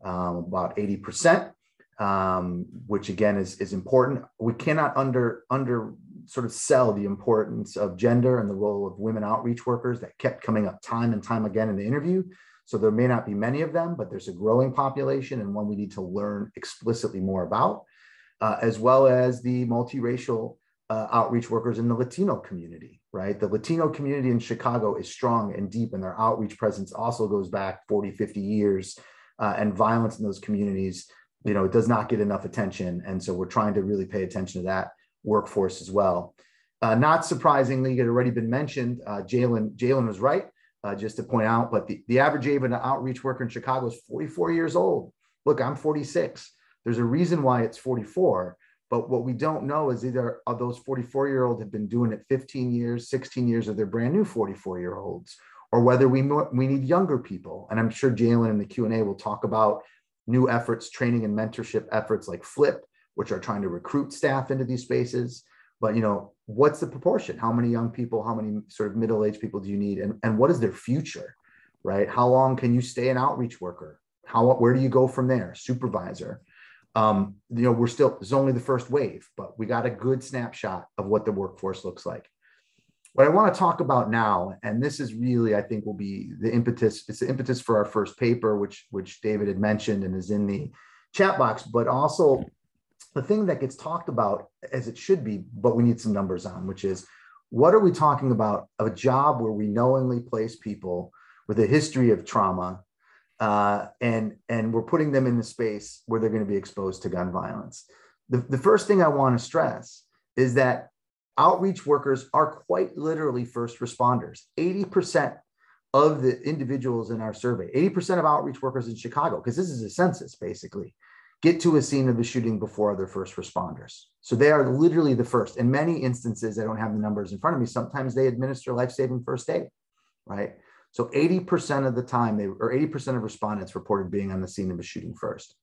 S4: um, about 80%, um, which again is, is important. We cannot under, under sort of sell the importance of gender and the role of women outreach workers that kept coming up time and time again in the interview. So there may not be many of them, but there's a growing population and one we need to learn explicitly more about, uh, as well as the multiracial uh, outreach workers in the Latino community, right? The Latino community in Chicago is strong and deep, and their outreach presence also goes back 40, 50 years uh, and violence in those communities, you know, it does not get enough attention. And so we're trying to really pay attention to that workforce as well. Uh, not surprisingly, it had already been mentioned. Uh, Jalon Jalon was right, uh, just to point out. But the, the average age of an outreach worker in Chicago is 44 years old. Look, I'm 46. There's a reason why it's 44. But what we don't know is either of those 44 year olds have been doing it 15 years, 16 years, or they're brand new 44 year olds, or whether we, we need younger people. And I'm sure Jalon in the Q&A will talk about new efforts, training and mentorship efforts like FLIP, which are trying to recruit staff into these spaces. But you know, what's the proportion? How many young people, how many sort of middle-aged people do you need? And, and what is their future, right? How long can you stay an outreach worker? How, where do you go from there? Supervisor. Um, you know, we're still, it's only the first wave, but we got a good snapshot of what the workforce looks like what I want to talk about now, and this is really, I think, will be the impetus. It's the impetus for our first paper, which which David had mentioned and is in the chat box, but also the thing that gets talked about as it should be, but we need some numbers on, which is what are we talking about? A job where we knowingly place people with a history of trauma, uh, and and we're putting them in the space where they're going to be exposed to gun violence. The, the first thing I want to stress is that outreach workers are quite literally first responders. 80% of the individuals in our survey, 80% of outreach workers in Chicago, because this is a census basically, get to a scene of the shooting before other first responders. So they are literally the first. In many instances, I don't have the numbers in front of me. Sometimes they administer life-saving first aid, right? So 80% of the time, they or 80% of respondents reported being on the scene of a shooting first.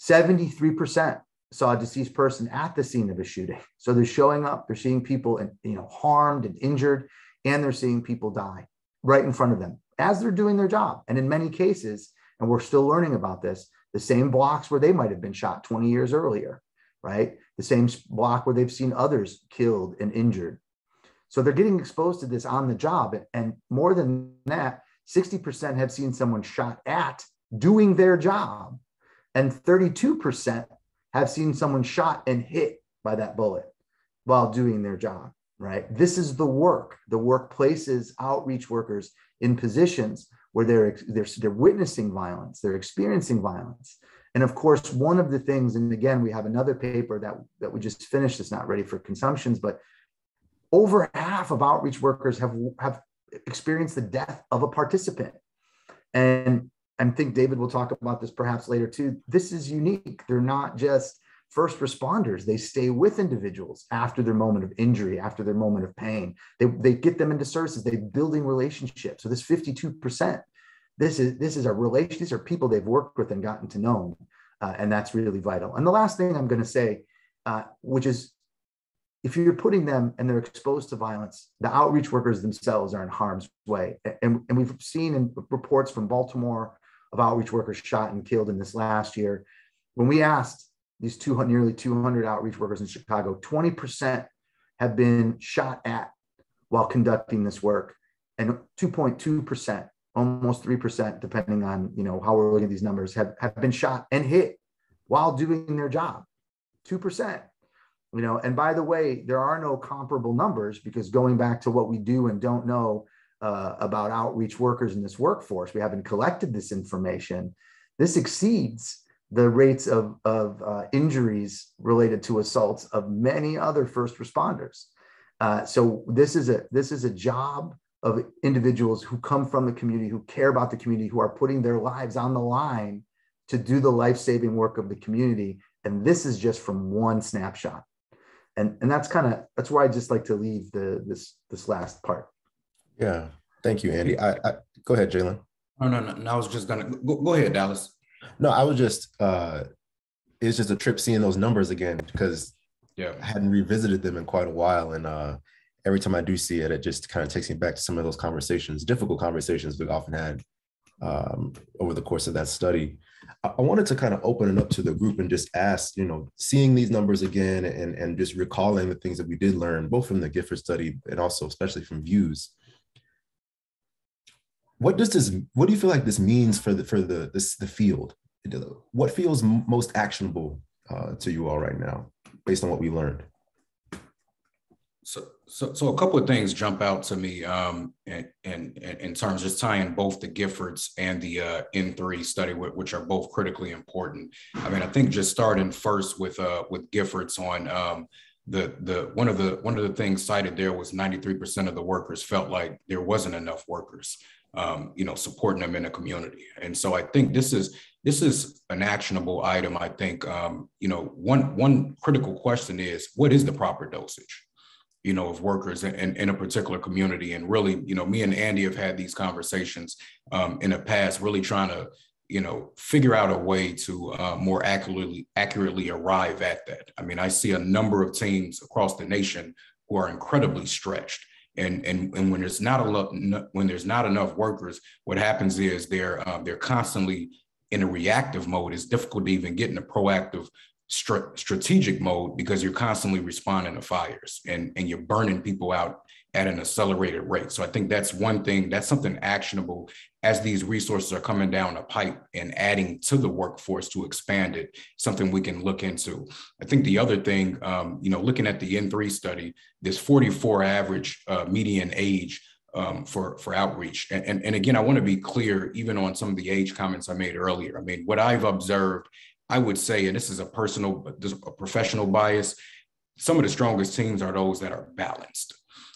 S4: 73% saw a deceased person at the scene of a shooting. So they're showing up, they're seeing people and you know harmed and injured, and they're seeing people die right in front of them as they're doing their job. And in many cases, and we're still learning about this, the same blocks where they might have been shot 20 years earlier, right? The same block where they've seen others killed and injured. So they're getting exposed to this on the job. And more than that, 60% have seen someone shot at doing their job, and 32% have seen someone shot and hit by that bullet while doing their job, right? This is the work. The work places outreach workers in positions where they're, they're, they're witnessing violence, they're experiencing violence. And of course, one of the things, and again, we have another paper that, that we just finished, it's not ready for consumptions, but over half of outreach workers have, have experienced the death of a participant. And I think David will talk about this perhaps later too. This is unique. They're not just first responders. They stay with individuals after their moment of injury, after their moment of pain. They, they get them into services. They're building relationships. So this 52%, this is this is a relation. These are people they've worked with and gotten to know, uh, and that's really vital. And the last thing I'm going to say, uh, which is, if you're putting them and they're exposed to violence, the outreach workers themselves are in harm's way. And, and we've seen in reports from Baltimore, of outreach workers shot and killed in this last year. When we asked these 200, nearly 200 outreach workers in Chicago, 20% have been shot at while conducting this work. And 2.2%, almost 3%, depending on you know how we're looking at these numbers, have, have been shot and hit while doing their job. 2%. You know, and by the way, there are no comparable numbers because going back to what we do and don't know uh, about outreach workers in this workforce, we haven't collected this information. This exceeds the rates of, of uh, injuries related to assaults of many other first responders. Uh, so this is a this is a job of individuals who come from the community, who care about the community, who are putting their lives on the line to do the life-saving work of the community. And this is just from one snapshot. And, and that's kind of that's where I just like to leave the this this last part.
S2: Yeah. Thank you, Andy. I, I go ahead, Jalon.
S3: No, no, no, no. I was just gonna go, go ahead, Dallas.
S2: No, I was just uh it's just a trip seeing those numbers again because
S3: yeah,
S2: I hadn't revisited them in quite a while. And uh every time I do see it, it just kind of takes me back to some of those conversations, difficult conversations we've often had um, over the course of that study. I wanted to kind of open it up to the group and just ask, you know, seeing these numbers again and, and just recalling the things that we did learn, both from the Gifford study and also especially from views what does this what do you feel like this means for the for the this the field? What feels most actionable uh, to you all right now based on what we learned?
S3: So so, so a couple of things jump out to me um, in, in, in terms of just tying both the Giffords and the uh, N3 study, which are both critically important. I mean, I think just starting first with uh, with Giffords on um, the the one of the one of the things cited there was 93% of the workers felt like there wasn't enough workers um, you know, supporting them in the community. And so I think this is this is an actionable item. I think um, you know one one critical question is what is the proper dosage, you know, of workers in, in, in a particular community. And really, you know, me and Andy have had these conversations um, in the past, really trying to you know figure out a way to uh, more accurately accurately arrive at that. I mean, I see a number of teams across the nation who are incredibly stretched and and and when there's not a lot when there's not enough workers what happens is they're uh, they're constantly in a reactive mode it's difficult to even get in a proactive strategic mode because you're constantly responding to fires and and you're burning people out at an accelerated rate. So I think that's one thing, that's something actionable as these resources are coming down a pipe and adding to the workforce to expand it, something we can look into. I think the other thing, um, you know, looking at the N3 study, this 44 average uh, median age um, for, for outreach. And, and, and again, I want to be clear, even on some of the age comments I made earlier. I mean, what I've observed, I would say, and this is a personal, this a professional bias, some of the strongest teams are those that are balanced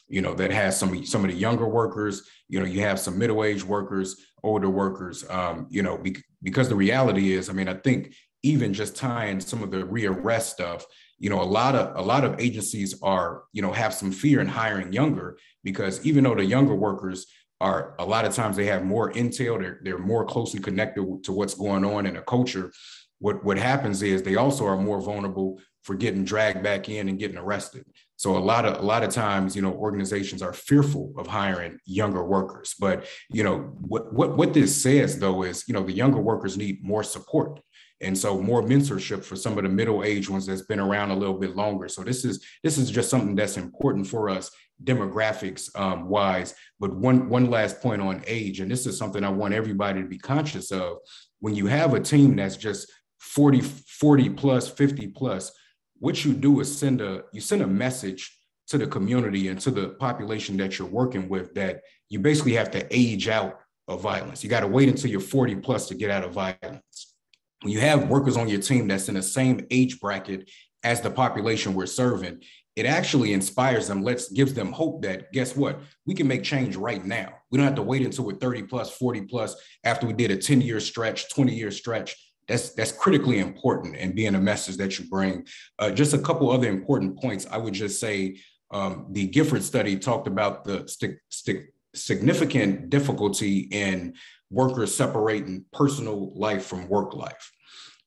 S3: you know, that has some some of the younger workers. You know, you have some middle aged workers, older workers. Um, you know, be, because the reality is, I mean, I think even just tying some of the rearrest stuff, you know, a lot of a lot of agencies are, you know, have some fear in hiring younger because even though the younger workers are a lot of times they have more intel, they're they're more closely connected to what's going on in a culture. What what happens is they also are more vulnerable for getting dragged back in and getting arrested. So a lot of a lot of times, you know, organizations are fearful of hiring younger workers. But you know, what what what this says though is, you know, the younger workers need more support. And so more mentorship for some of the middle-aged ones that's been around a little bit longer. So this is this is just something that's important for us demographics um, wise. But one one last point on age, and this is something I want everybody to be conscious of. When you have a team that's just 40, 40 plus, 50 plus, what you do is send a you send a message to the community and to the population that you're working with that you basically have to age out of violence. You got to wait until you're 40 plus to get out of violence. When you have workers on your team that's in the same age bracket as the population we're serving, it actually inspires them, let's gives them hope that guess what? We can make change right now. We don't have to wait until we're 30 plus, 40 plus after we did a 10 year stretch, 20 year stretch that's that's critically important and being a message that you bring. Uh, just a couple other important points. I would just say um, the Gifford study talked about the st- st- significant difficulty in workers separating personal life from work life.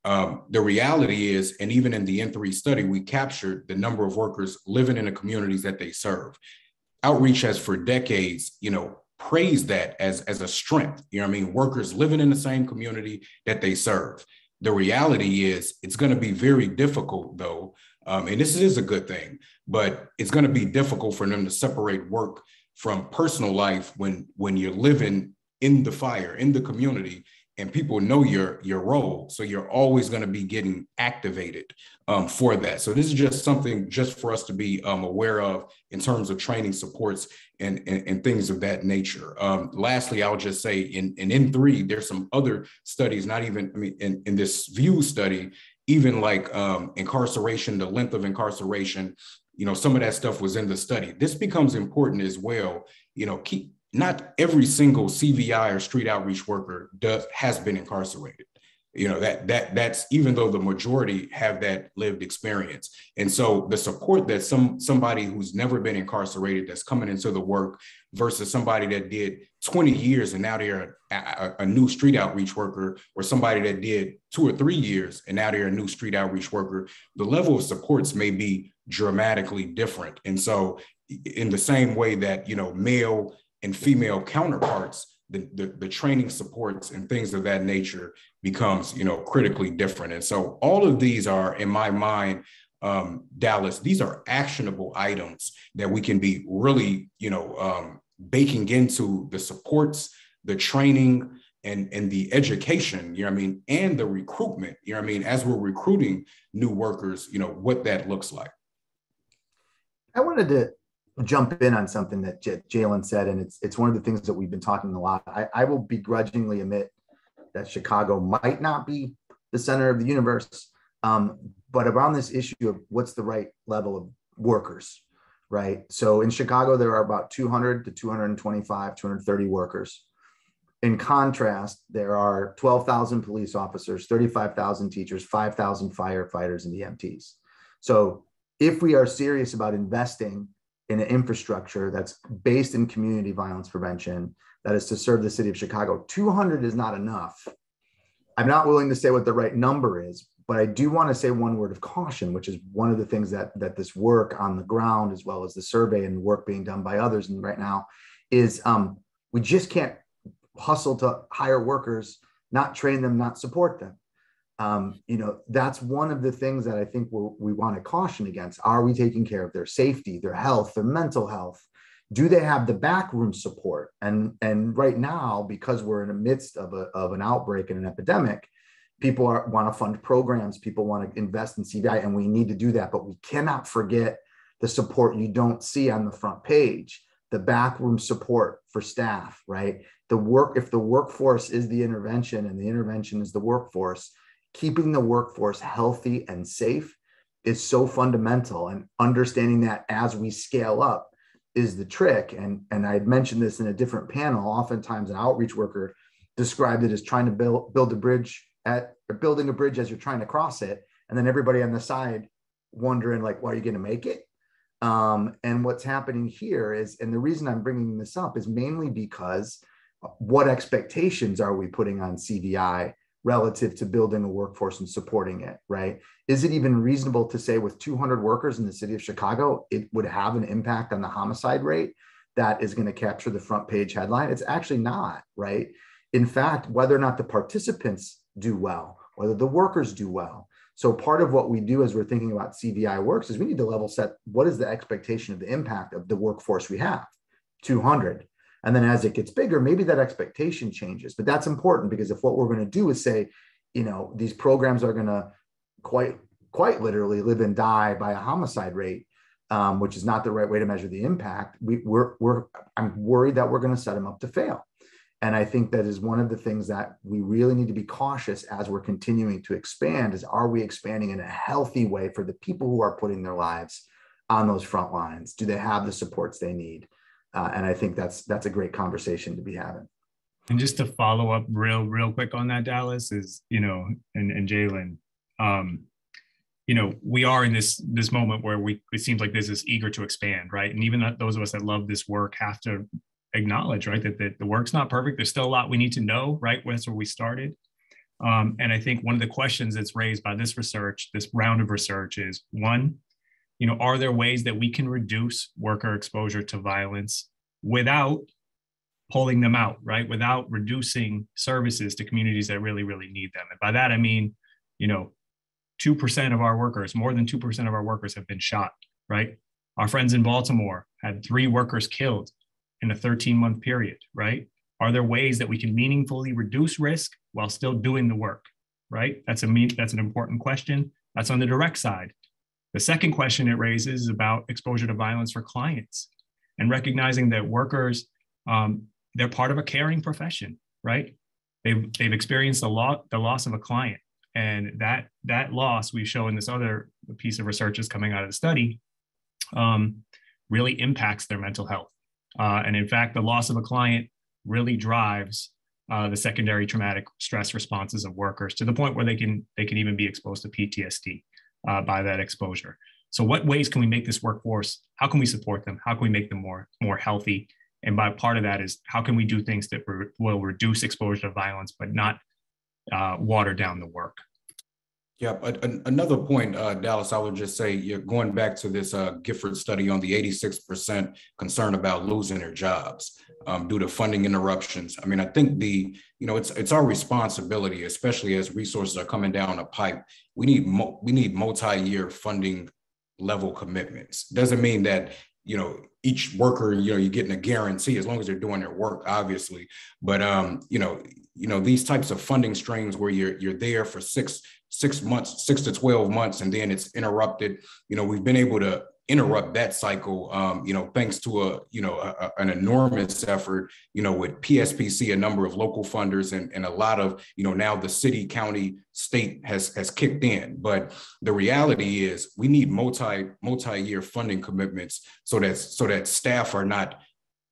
S3: Um, the reality is, and even in the N3 study, we captured the number of workers living in the communities that they serve. Outreach has for decades, you know, praise that as, as a strength. You know I mean? Workers living in the same community that they serve. The reality is it's going to be very difficult though. Um, and this is a good thing, but it's going to be difficult for them to separate work from personal life when when you're living in the fire in the community and people know your your role so you're always going to be getting activated um, for that so this is just something just for us to be um, aware of in terms of training supports and, and, and things of that nature um, lastly i'll just say in, in n3 there's some other studies not even i mean in, in this view study even like um, incarceration the length of incarceration you know some of that stuff was in the study this becomes important as well you know keep not every single CVI or street outreach worker does has been incarcerated. You know that that that's even though the majority have that lived experience, and so the support that some somebody who's never been incarcerated that's coming into the work versus somebody that did 20 years and now they're a, a, a new street outreach worker, or somebody that did two or three years and now they're a new street outreach worker, the level of supports may be dramatically different. And so, in the same way that you know male and female counterparts, the, the, the, training supports and things of that nature becomes, you know, critically different. And so all of these are, in my mind, um, Dallas, these are actionable items that we can be really, you know, um, baking into the supports, the training, and and the education, you know I mean, and the recruitment, you know I mean, as we're recruiting new workers, you know, what that looks like.
S4: I wanted to jump in on something that J- Jalon said, and it's it's one of the things that we've been talking a lot. I, I will begrudgingly admit that Chicago might not be the center of the universe, um, but around this issue of what's the right level of workers, right? So in Chicago, there are about 200 to 225, 230 workers. In contrast, there are 12,000 police officers, 35,000 teachers, 5,000 firefighters, and EMTs. So if we are serious about investing in an infrastructure that's based in community violence prevention that is to serve the city of Chicago. 200 is not enough. I'm not willing to say what the right number is, but I do want to say one word of caution, which is one of the things that that this work on the ground, as well as the survey and work being done by others, and right now, is um, we just can't hustle to hire workers, not train them, not support them um, you know that's one of the things that i think we want to caution against are we taking care of their safety their health their mental health do they have the backroom support? And and right now because we're in the midst of, a, of an outbreak and an epidemic people are, want to fund programs people want to invest in cvi and we need to do that. But we cannot forget the support you don't see on the front page the backroom support for staff right? The work if the workforce is the intervention and the intervention is the workforce keeping the workforce healthy and safe is so fundamental and understanding that as we scale up is the trick. And and i had mentioned this in a different panel oftentimes an outreach worker described it as trying to build build a bridge at or building a bridge as you're trying to cross it. And then everybody on the side wondering like well are you going to make it? Um, and what's happening here is and the reason i'm bringing this up is mainly because what expectations are we putting on cvi relative to building a workforce and supporting it, right? Is it even reasonable to say with 200 workers in the city of Chicago, it would have an impact on the homicide rate that is going to capture the front page headline? It's actually not, right? In fact, whether or not the participants do well, whether the workers do well. So part of what we do as we're thinking about CVI works is we need to level set what is the expectation of the impact of the workforce we have? 200 and then as it gets bigger, maybe that expectation changes. But that's important because if what we're going to do is say, you know, these programs are going to quite quite literally live and die by a homicide rate, um, which is not the right way to measure the impact. We, we're, we're I'm worried that we're going to set them up to fail. And I think that is one of the things that we really need to be cautious as we're continuing to expand is are we expanding in a healthy way for the people who are putting their lives on those front lines? Do they have the supports they need? Uh, and I think that's that's a great conversation to be having.
S5: And just to follow up real real quick on that, Dallas is you know, and and Jalon, um, you know, we are in this this moment where we it seems like this is eager to expand, right? And even those of us that love this work have to acknowledge, right, that, that the work's not perfect. There's still a lot we need to know, right? That's where we started. Um, and I think one of the questions that's raised by this research, this round of research, is one, you know, are there ways that we can reduce worker exposure to violence without pulling them out, right? Without reducing services to communities that really, really need them. And by that, I mean, you know, 2% of our workers, more than 2% of our workers have been shot, right? Our friends in Baltimore had three workers killed in a 13 month period, right? Are there ways that we can meaningfully reduce risk while still doing the work, right? That's a mean, that's an important question. That's on the direct side. The second question it raises is about exposure to violence for clients and recognizing that workers, um, they're part of a caring profession, right? They've, they've experienced the, the loss of a client. And that, that loss we show in this other piece of research is coming out of the study um, really impacts their mental health. Uh, and in fact, the loss of a client really drives uh, the secondary traumatic stress responses of workers to the point where they can they can even be exposed to PTSD uh, by that exposure. So, what ways can we make this workforce? How can we support them? How can we make them more more healthy? And by part of that is how can we do things that re- will reduce exposure to violence, but not uh, water down the work.
S3: Yeah, but another point, uh, Dallas, I would just say you're going back to this uh, Gifford study on the 86% concern about losing their jobs um, due to funding interruptions. I mean, I think the, you know, it's it's our responsibility, especially as resources are coming down a pipe. We need mo- we need multi-year funding level commitments. Doesn't mean that you know each worker you know you're getting a guarantee as long as they're doing their work obviously but um you know you know these types of funding streams where you're you're there for six six months six to 12 months and then it's interrupted. You know we've been able to interrupt that cycle um, you know thanks to a you know a, an enormous effort you know with pspc a number of local funders and, and a lot of you know now the city county state has has kicked in. But the reality is we need multi multi-year funding commitments so that so that staff are not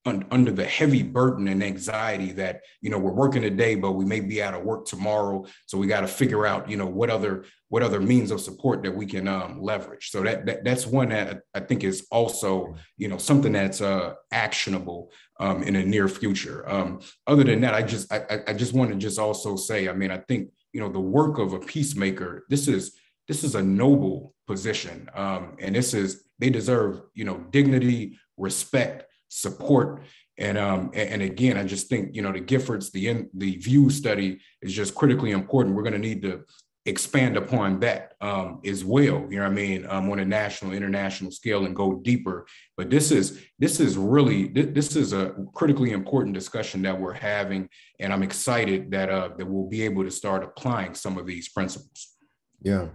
S3: under the heavy burden and anxiety that you know we're working today but we may be out of work tomorrow. So we got to figure out you know what other what other means of support that we can um, leverage. So that, that that's one that i think is also you know something that's uh, actionable um, in the near future. Um, other than that i just I, I just want to just also say i mean i think you know the work of a peacemaker this is this is a noble position. Um, and this is they deserve you know dignity respect support. And um, and again, I just think you know the Giffords, the in, the View study is just critically important. We're going to need to expand upon that um, as well. You know what I mean um, on a national, international scale and go deeper. But this is this is really this is a critically important discussion that we're having, and I'm excited that uh, that we'll be able to start applying some of these principles.
S2: Yeah,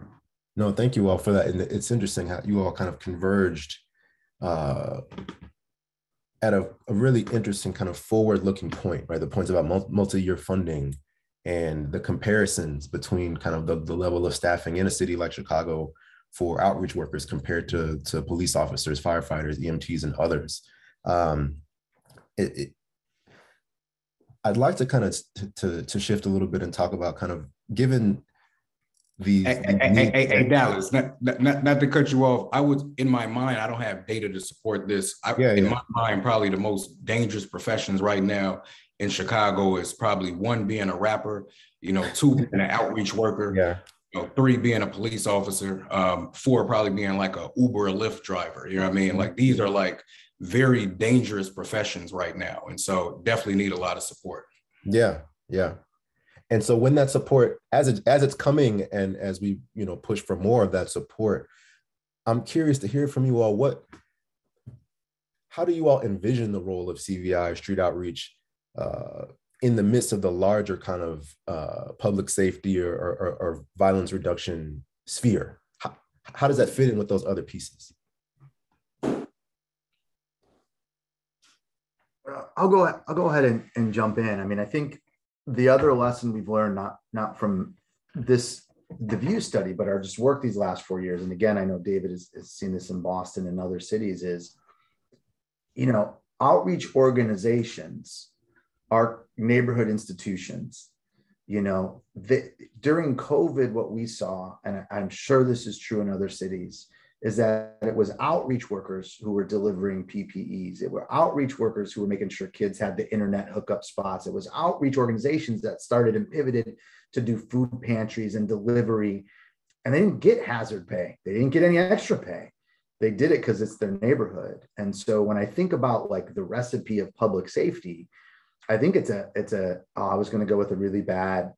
S2: no, thank you all for that. And it's interesting how you all kind of converged uh, at a, a really interesting kind of forward-looking point, right? The points about multi-year funding and the comparisons between kind of the, the level of staffing in a city like Chicago for outreach workers compared to, to police officers, firefighters, EMTs, and others. Um, it, it, I'd like to kind of to, to shift a little bit and talk about kind of given these.
S3: Hey, hey, hey, hey, Dallas, not, not, not to cut you off. I was in my mind, I don't have data to support this. I, yeah, in yeah. my mind, probably the most dangerous professions right now in Chicago is probably one being a rapper, you know, two being an outreach worker,
S2: yeah.
S3: you know, three being a police officer, um, four probably being like a Uber or Lyft driver. You know what I mean? Mm-hmm. Like these are like very dangerous professions right now. And so definitely need a lot of support.
S2: Yeah, yeah and so when that support as it as it's coming and as we you know push for more of that support i'm curious to hear from you all what how do you all envision the role of cvi street outreach uh, in the midst of the larger kind of uh, public safety or, or, or, violence reduction sphere how, how does that fit in with those other pieces
S4: I'll go. I'll go ahead and, and jump in. I mean, I think the other lesson we've learned not not from this the view study but our just work these last four years and again i know david has, has seen this in boston and other cities is you know outreach organizations are neighborhood institutions. You know the, during covid what we saw and i'm sure this is true in other cities is that it was outreach workers who were delivering PPEs. It were outreach workers who were making sure kids had the internet hookup spots. It was outreach organizations that started and pivoted to do food pantries and delivery. And they didn't get hazard pay. They didn't get any extra pay. They did it because it's their neighborhood. And so when I think about like the recipe of public safety, I think it's a it's a. Oh, I was going to go with a really bad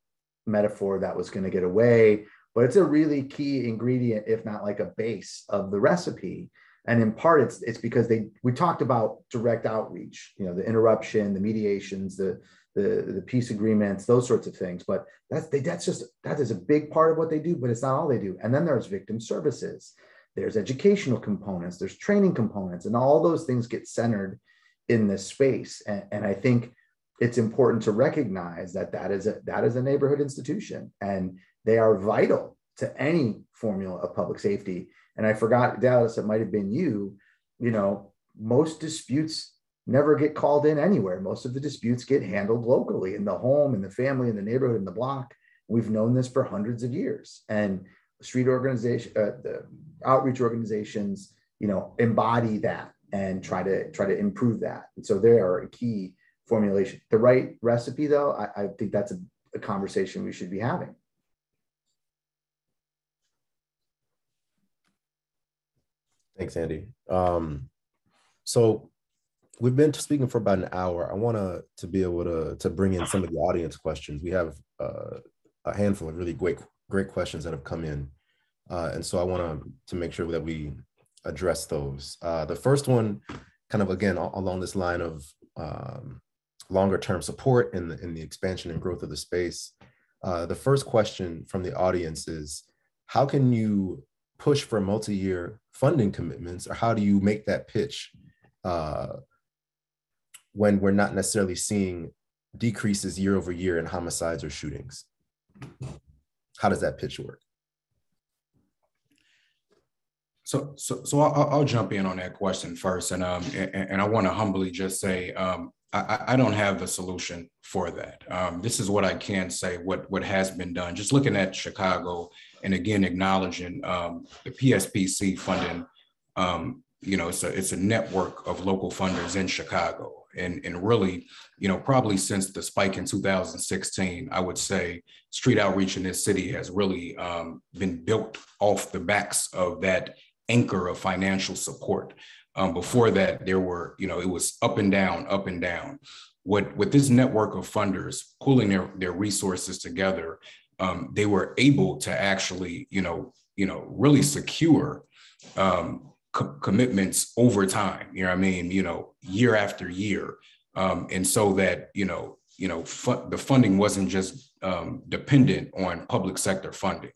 S4: metaphor that was going to get away but it's a really key ingredient, if not like a base of the recipe. And in part, it's it's because they we talked about direct outreach, you know, the interruption, the mediations, the the the peace agreements, those sorts of things. But that's they, that's just that is a big part of what they do, but it's not all they do. And then there's victim services, there's educational components, there's training components, and all those things get centered in this space. And, and I think it's important to recognize that that is a that is a neighborhood institution, and they are vital to any formula of public safety. And I forgot, Dallas, it might have been you. You know, most disputes never get called in anywhere. Most of the disputes get handled locally in the home, in the family, in the neighborhood, in the block. We've known this for hundreds of years. And street organization, uh, the outreach organizations, you know, embody that and try to try to improve that. And so they are a key formulation. The right recipe, though, I, I think that's a, a conversation we should be having.
S2: Thanks, Andy. Um, so we've been speaking for about an hour. I want to to be able to to bring in some of the audience questions. We have uh, a handful of really great great questions that have come in, uh, and so I want to to make sure that we address those. Uh, the first one, kind of again along this line of um, longer term support in the in the expansion and growth of the space. Uh, the first question from the audience is, how can you push for multi-year funding commitments, or how do you make that pitch? Uh, when we're not necessarily seeing decreases year over year in homicides or shootings? How does that pitch work?
S3: So, so, so I'll, I'll jump in on that question first, and um, and, and I want to humbly just say, um, I, I don't have the solution for that. Um, this is what I can say. What what has been done. Just looking at Chicago, and again acknowledging um, the PSPC funding. Um, you know, it's a it's a network of local funders in Chicago. And and really you know probably since the spike in 2016 i would say street outreach in this city has really um, been built off the backs of that anchor of financial support. Um, before that there were you know it was up and down up and down. What with this network of funders pulling their, their resources together um, they were able to actually you know you know really secure um, co- commitments over time. You know I mean? You know, year after year, um, and so that you know, you know, fu- the funding wasn't just um, dependent on public sector funding.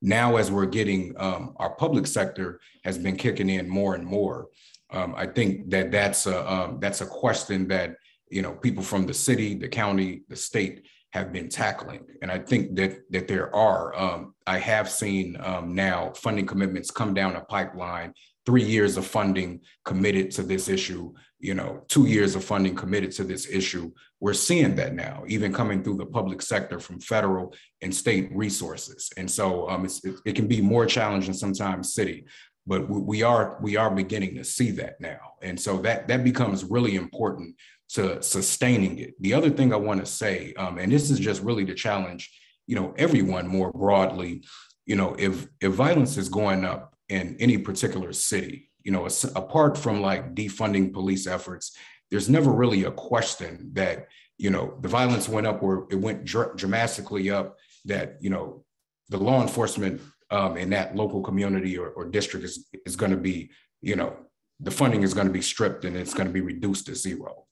S3: Now, as we're getting um, our public sector has been kicking in more and more. Um, I think that that's a that's a question that you know people from the city, the county, the state have been tackling. And I think that that there are. Um, I have seen um, now funding commitments come down a pipeline three years of funding committed to this issue, you know, two years of funding committed to this issue. We're seeing that now, even coming through the public sector from federal and state resources. And so um, it, it can be more challenging sometimes city, but we are we are beginning to see that now. And so that that becomes really important to sustaining it. The other thing I want to say, um, and this is just really to challenge, you know, everyone more broadly, you know, if if violence is going up in any particular city. You know, apart from like defunding police efforts, there's never really a question that, you know, the violence went up or it went dr- dramatically up, that, you know, the law enforcement um, in that local community or, or district is, is going to be, you know, the funding is going to be stripped and it's going to be reduced to zero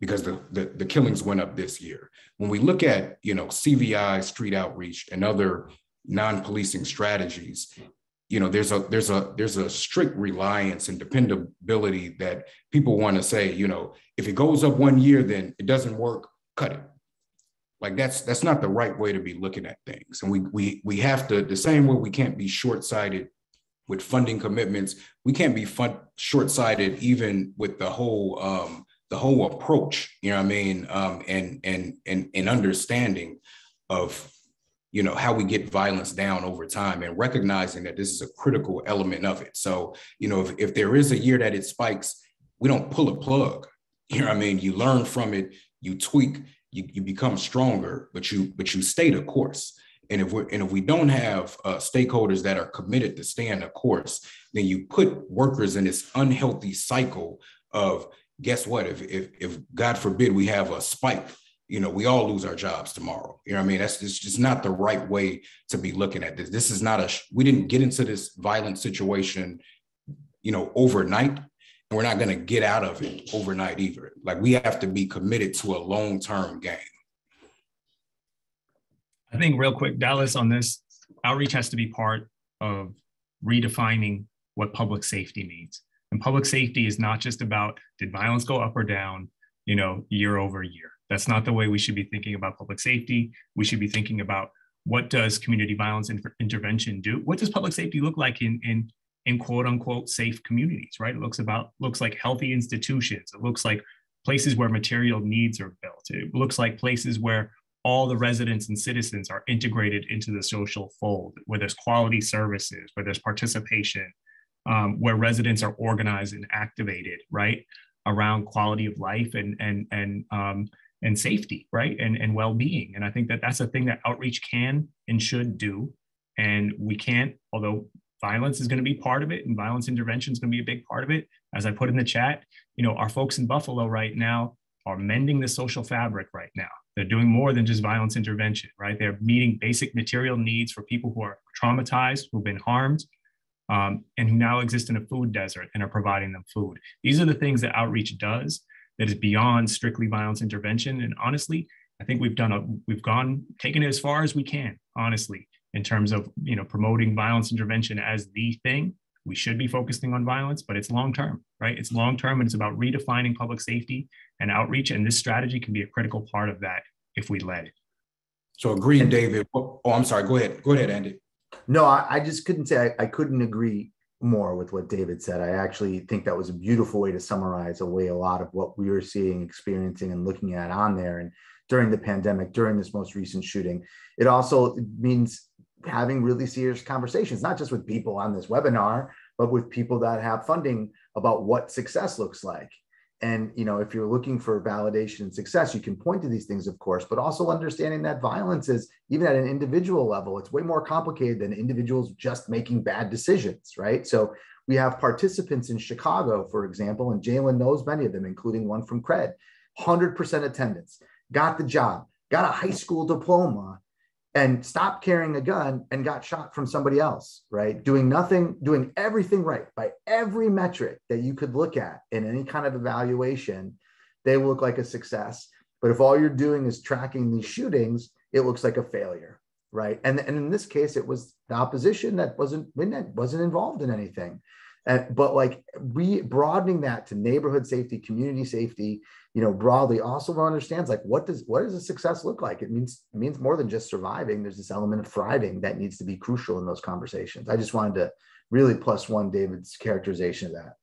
S3: because the, the, the, killings went up this year. When we look at, you know, CVI, street outreach, and other non-policing strategies, you know there's a there's a there's a strict reliance and dependability that people want to say you know if it goes up one year then it doesn't work cut it like that's that's not the right way to be looking at things and we we we have to the same way we can't be short-sighted with funding commitments we can't be fun, short-sighted even with the whole um the whole approach you know what i mean? Um and and and and understanding of you know how we get violence down over time and recognizing that this is a critical element of it. So you know if, if there is a year that it spikes we don't pull a plug. You know what i mean? You learn from it you tweak you, you become stronger but you but you stay the course. And if we're and if we don't have uh, stakeholders that are committed to staying the course then you put workers in this unhealthy cycle of guess what if if, if god forbid we have a spike you know, we all lose our jobs tomorrow. You know what I mean? That's just, just not the right way to be looking at this. This is not a, we didn't get into this violent situation you know, overnight. And we're not going to get out of it overnight either. Like we have to be committed to a long-term game.
S5: I think real quick, Dallas, on this, outreach has to be part of redefining what public safety means. And public safety is not just about did violence go up or down, you know, year over year. That's not the way we should be thinking about public safety. We should be thinking about what does community violence intervention do? What does public safety look like in, in, in quote unquote safe communities, right? It looks about looks like healthy institutions. It looks like places where material needs are built. It looks like places where all the residents and citizens are integrated into the social fold, where there's quality services, where there's participation, um, where residents are organized and activated, right, around quality of life and and and um, and safety, right, and and well-being. And I think that that's a thing that outreach can and should do. And we can't, although violence is going to be part of it, and violence intervention is going to be a big part of it. As I put in the chat, you know, our folks in Buffalo right now are mending the social fabric right now. They're doing more than just violence intervention, right? They're meeting basic material needs for people who are traumatized, who've been harmed, um, and who now exist in a food desert and are providing them food. These are the things that outreach does that is beyond strictly violence intervention. And honestly, I think we've done a we've gone taken it as far as we can, honestly, in terms of you know promoting violence intervention as the thing. We should be focusing on violence, but it's long term, right? It's long term and it's about redefining public safety and outreach. And this strategy can be a critical part of that if we led.
S3: So agreed, David. Oh, I'm sorry. Go ahead. Go ahead, Andy.
S4: No, I, I just couldn't say I, I, couldn't agree more with what David said. I actually think that was a beautiful way to summarize away a lot of what we were seeing, experiencing, and looking at on there. And during the pandemic, during this most recent shooting, it also means having really serious conversations, not just with people on this webinar, but with people that have funding about what success looks like and you know if you're looking for validation and success you can point to these things of course but also understanding that violence is even at an individual level it's way more complicated than individuals just making bad decisions right? So we have participants in chicago for example and jalon knows many of them including one from cred. 100% attendance got the job got a high school diploma and stopped carrying a gun and got shot from somebody else, right? Doing nothing, doing everything right by every metric that you could look at in any kind of evaluation, they look like a success. But if all you're doing is tracking these shootings, it looks like a failure, right? And, and in this case, it was the opposition that wasn't wasn't involved in anything. And, but like we broadening that to neighborhood safety, community safety, you know, broadly also understands like what does what does a success look like? It means means more than just surviving. There's this element of thriving that needs to be crucial in those conversations. I just wanted to really plus one David's characterization of that.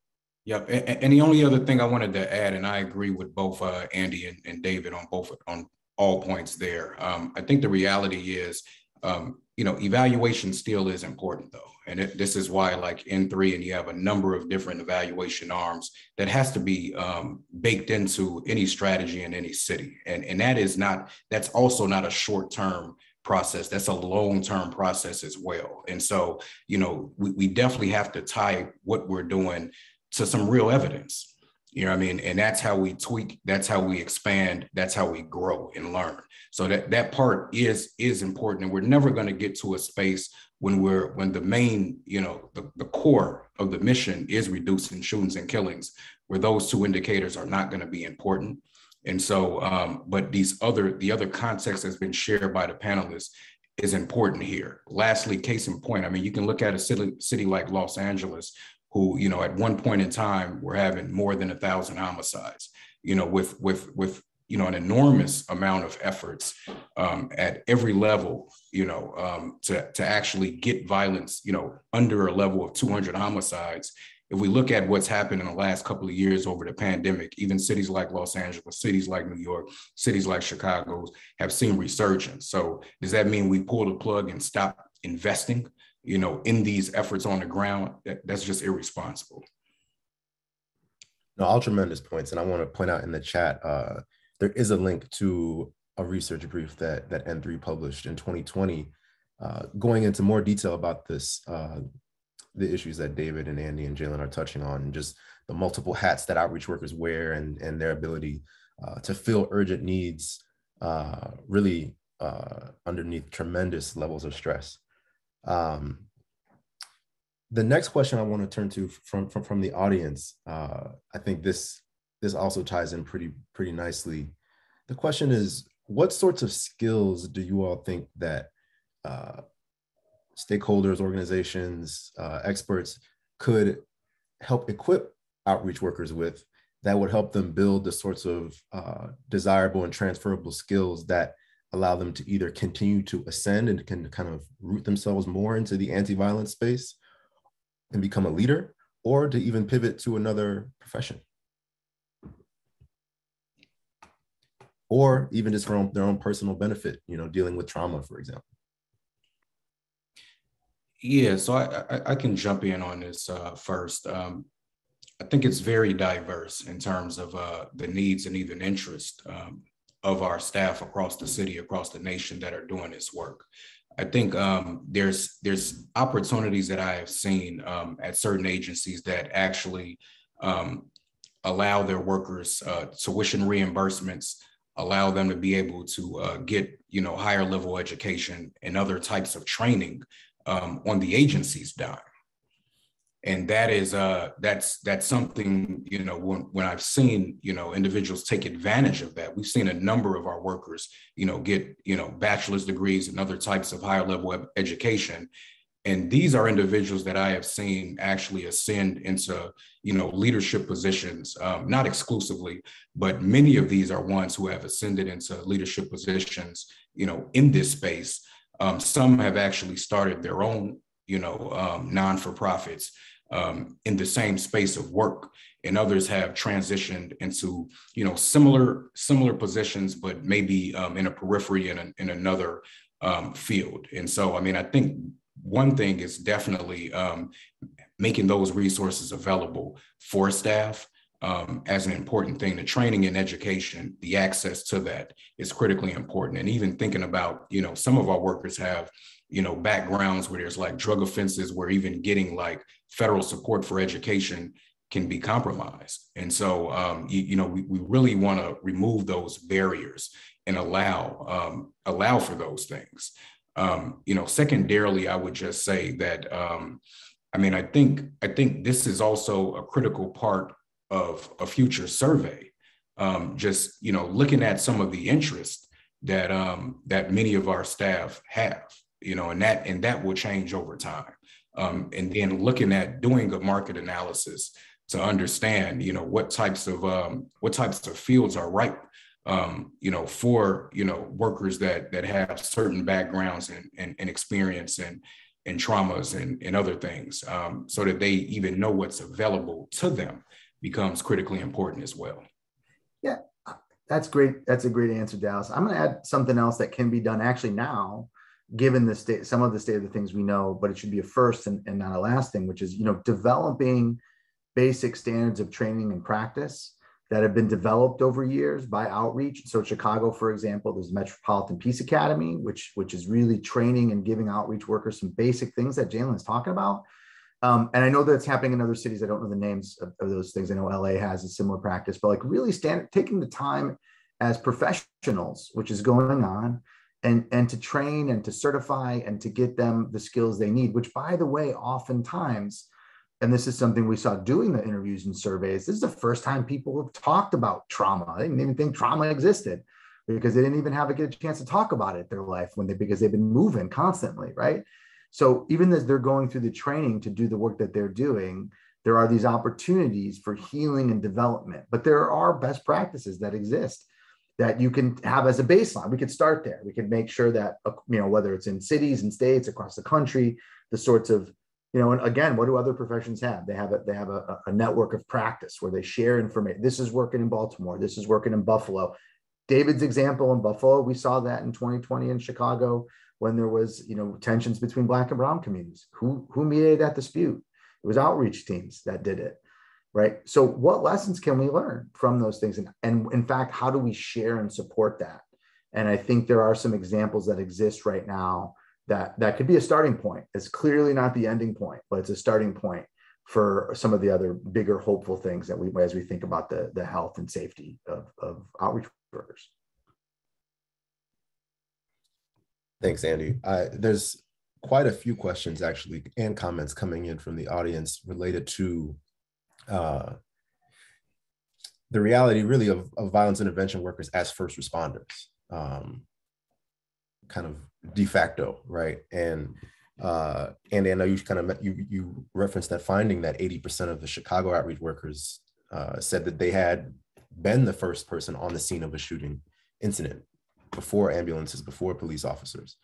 S3: Yep. And, and the only other thing I wanted to add, and I agree with both uh, Andy and, and, David on both on all points there. Um, I think the reality is, um, you know, evaluation still is important though. And it, this is why, like N3, and you have a number of different evaluation arms that has to be um, baked into any strategy in any city. And, and that is not, that's also not a short term process. That's a long term process as well. And so, you know, we, we definitely have to tie what we're doing to some real evidence. You know what I mean? And that's how we tweak, that's how we expand, that's how we grow and learn. So that that part is is important. And we're never going to get to a space when we're when the main you know the, the core of the mission is reducing shootings and killings where those two indicators are not going to be important and so um, but these other the other context that's been shared by the panelists is important here lastly case in point i mean you can look at a city, city like los angeles who you know at one point in time were having more than a thousand homicides you know with with with you know, an enormous amount of efforts um, at every level, you know, um, to, to actually get violence, you know, under a level of 200 homicides. If we look at what's happened in the last couple of years over the pandemic, even cities like Los Angeles, cities like New York, cities like Chicago have seen resurgence. So does that mean we pull the plug and stop investing, you know, in these efforts on the ground? That, that's just irresponsible.
S2: No, all tremendous points. And I want to point out in the chat, uh, there is a link to a research brief that that N3 published in 2020, uh, going into more detail about this, uh, the issues that David and Andy and Jalon are touching on, and just the multiple hats that outreach workers wear and and their ability uh, to fill urgent needs, uh, really uh, underneath tremendous levels of stress. Um, the next question I want to turn to from from, from the audience, uh, I think this this also ties in pretty pretty nicely. The question is, what sorts of skills do you all think that uh, stakeholders, organizations, uh, experts could help equip outreach workers with that would help them build the sorts of uh, desirable and transferable skills that allow them to either continue to ascend and can kind of root themselves more into the anti-violence space and become a leader or to even pivot to another profession. Or even just for their own personal benefit you know dealing with trauma for example.
S3: Yeah so i i, I can jump in on this uh, first. Um, i think it's very diverse in terms of uh, the needs and even interest um, of our staff across the city across the nation that are doing this work. I think um, there's there's opportunities that I have seen um, at certain agencies that actually um, allow their workers uh, tuition reimbursements, allow them to be able to uh, get you know higher level education and other types of training um, on the agency's dime and that is uh that's that's something you know when, when i've seen you know individuals take advantage of that we've seen a number of our workers you know get you know bachelor's degrees and other types of higher level education. And these are individuals that i have seen actually ascend into you know leadership positions um, not exclusively but many of these are ones who have ascended into leadership positions you know in this space. Um, some have actually started their own you know, um, non-for-profits um, in the same space of work, and others have transitioned into, you know, similar similar positions, but maybe um, in a periphery in, a, in another um, field. And so, I mean, I think one thing is definitely um, making those resources available for staff. Um, as an important thing. The training and education, the access to that is critically important. And even thinking about, you know, some of our workers have you know backgrounds where there's like drug offenses where even getting like federal support for education can be compromised. And so um, you, you, know we, we really want to remove those barriers and allow um, allow for those things. Um, you know secondarily i would just say that um, i mean i think i think this is also a critical part of a future survey. Um, just you know looking at some of the interest that um, that many of our staff have you know, and that and that will change over time. Um, and then looking at doing a market analysis to understand, you know, what types of um, what types of fields are ripe, um, you know, for you know workers that that have certain backgrounds and and, and experience and and traumas and, and other things, um, so that they even know what's available to them becomes critically important as well.
S4: Yeah, that's great. That's a great answer, Dallas. I'm going to add something else that can be done actually now given the state, some of the state of the things we know, but it should be a first and, and not a last thing, which is, you know, developing basic standards of training and practice that have been developed over years by outreach. So Chicago, for example, there's the Metropolitan Peace Academy, which, which is really training and giving outreach workers some basic things that Jalon's talking about. Um, and I know that it's happening in other cities. I don't know the names of, of, those things. I know LA has a similar practice, but like really stand, taking the time as professionals, which is going on, and and to train and to certify and to get them the skills they need which by the way oftentimes and this is something we saw doing the interviews and surveys this is the first time people have talked about trauma. They didn't even think trauma existed because they didn't even have a good chance to talk about it their life when they because they've been moving constantly right? So even as they're going through the training to do the work that they're doing there are these opportunities for healing and development but there are best practices that exist that you can have as a baseline. We could start there. We could make sure that, uh, you know, whether it's in cities and states across the country, the sorts of, you know, and again, what do other professions have? They have a, they have a, a network of practice where they share information. This is working in Baltimore. This is working in Buffalo. David's example in Buffalo, we saw that in 2020 in Chicago when there was, you know, tensions between black and brown communities. Who, who mediated that dispute? It was outreach teams that did it right? So, what lessons can we learn from those things? And, and in fact, how do we share and support that? And I think there are some examples that exist right now that that could be a starting point. It's clearly not the ending point, but it's a starting point for some of the other bigger hopeful things that we as we think about the, the health and safety of, of outreach workers.
S2: Thanks, Andy. Uh, there's quite a few questions actually and comments coming in from the audience related to uh, the reality really of, of violence intervention workers as first responders, um, kind of de facto, right? And uh, and I know you kind of you you referenced that finding that 80% of the Chicago outreach workers uh, said that they had been the first person on the scene of a shooting incident before ambulances, before police officers.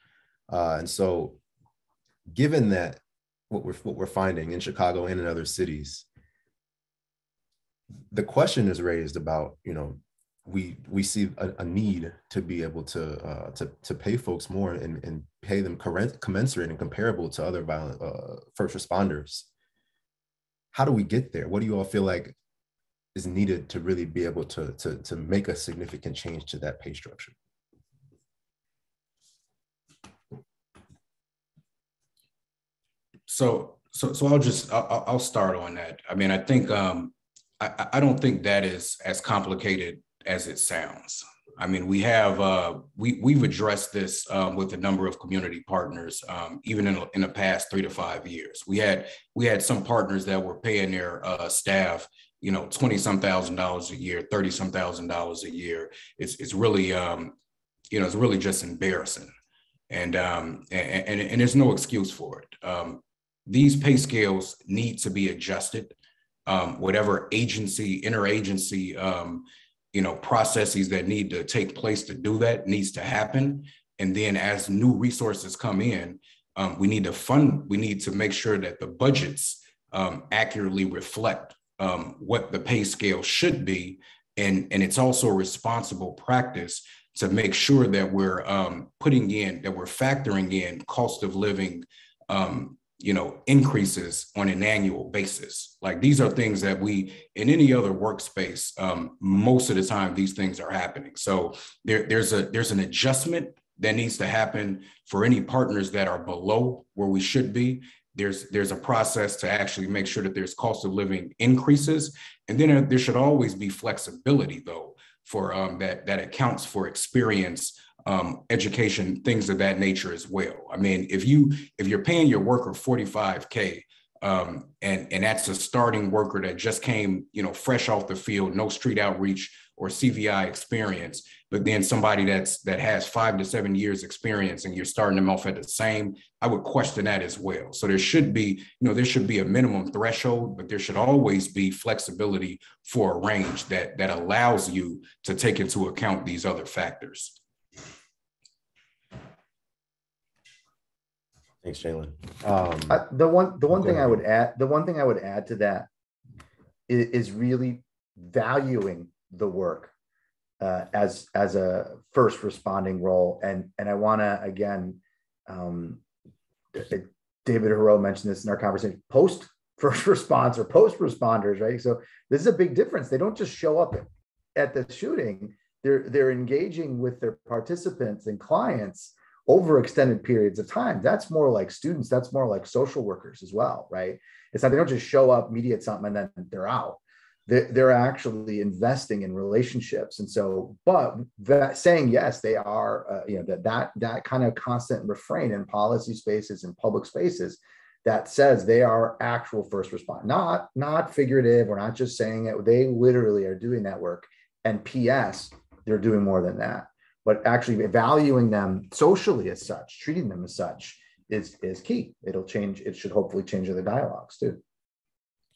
S2: Uh, and so, given that what we're what we're finding in Chicago and in other cities, the question is raised about you know we we see a, a need to be able to uh, to to pay folks more and, and pay them commensurate and comparable to other violent uh, first responders. How do we get there? What do you all feel like is needed to really be able to to to make a significant change to that pay structure?
S3: So so so I'll just I'll, I'll start on that. I mean, I think um, I, I don't think that is as complicated as it sounds. I mean, we have uh, we we've addressed this um, with a number of community partners, um, even in, in the past three to five years. We had we had some partners that were paying their uh, staff, you know, twenty some thousand dollars a year, thirty some thousand dollars a year. It's it's really um, you know it's really just embarrassing, and um, and, and, and there's no excuse for it. Um, these pay scales need to be adjusted. Um, whatever agency, interagency um, you know processes that need to take place to do that needs to happen. And then as new resources come in um, we need to fund we need to make sure that the budgets um, accurately reflect um, what the pay scale should be. And and it's also a responsible practice to make sure that we're um, putting in that we're factoring in cost of living um, you know increases on an annual basis. Like these are things that we in any other workspace um, most of the time these things are happening. So there, there's a there's an adjustment that needs to happen for any partners that are below where we should be. There's there's a process to actually make sure that there's cost of living increases. And then there should always be flexibility though for um, that that accounts for experience um, education, things of that nature as well. I mean, if you if you're paying your worker 45k, um, and and that's a starting worker that just came, you know, fresh off the field, no street outreach or CVI experience, but then somebody that's that has five to seven years experience, and you're starting them off at the same, I would question that as well. So there should be, you know, there should be a minimum threshold, but there should always be flexibility for a range that that allows you to take into account these other factors.
S2: Thanks, Jalon.
S4: Um, the one, the one thing ahead. I would add, the one thing I would add to that is, is really valuing the work uh, as as a first responding role, and and I want to again, um, David Hureau mentioned this in our conversation. Post first response or post responders, right? So this is a big difference. They don't just show up at the shooting; they're they're engaging with their participants and clients over extended periods of time. That's more like students, that's more like social workers as well, right? It's not they don't just show up, mediate something, and then they're out. They're, they're actually investing in relationships, and so, but that saying yes, they are, uh, you know, that that that kind of constant refrain in policy spaces and public spaces that says they are actual first respond, not not figurative. We're not just saying it. They literally are doing that work. And P.S. They're doing more than that but actually valuing them socially as such, treating them as such is is key. It'll change. It should hopefully change other dialogues too.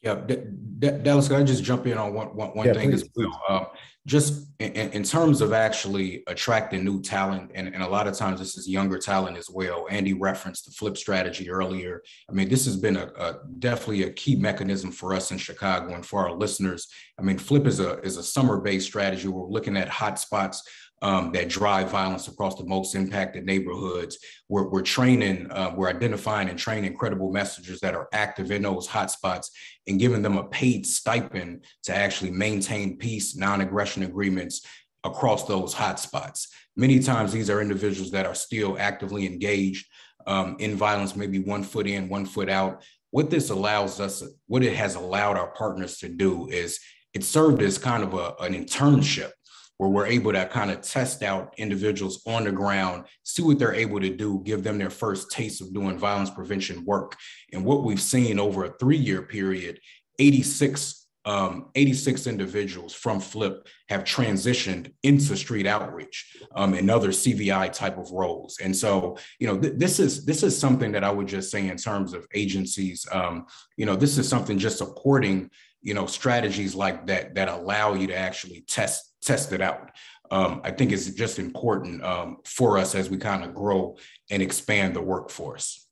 S3: Yeah, D- D- Dallas, can I just jump in on one, one, one yeah, thing please, as well? Uh, just in, in, terms of actually attracting new talent, and, and a lot of times this is younger talent as well. Andy referenced the flip strategy earlier. I mean, this has been a, a definitely a key mechanism for us in Chicago and for our listeners. I mean, flip is a is a summer based strategy. We're looking at hotspots um, that drive violence across the most impacted neighborhoods. We're, we're training, uh, we're identifying and training credible messengers that are active in those hotspots and giving them a paid stipend to actually maintain peace, non aggression agreements across those hotspots. Many times, these are individuals that are still actively engaged um, in violence, maybe one foot in, one foot out. What this allows us, what it has allowed our partners to do is it served as kind of a, an internship where we're able to kind of test out individuals on the ground, see what they're able to do, give them their first taste of doing violence prevention work. And what we've seen over a three year period, 86 um, 86 individuals from FLIP have transitioned into street outreach um, and other CVI type of roles. And so, you know, th- this is this is something that I would just say in terms of agencies. Um, you know, this is something just supporting you know strategies like that that allow you to actually test test it out. Um, I think it's just important um, for us as we kind of grow and expand the workforce.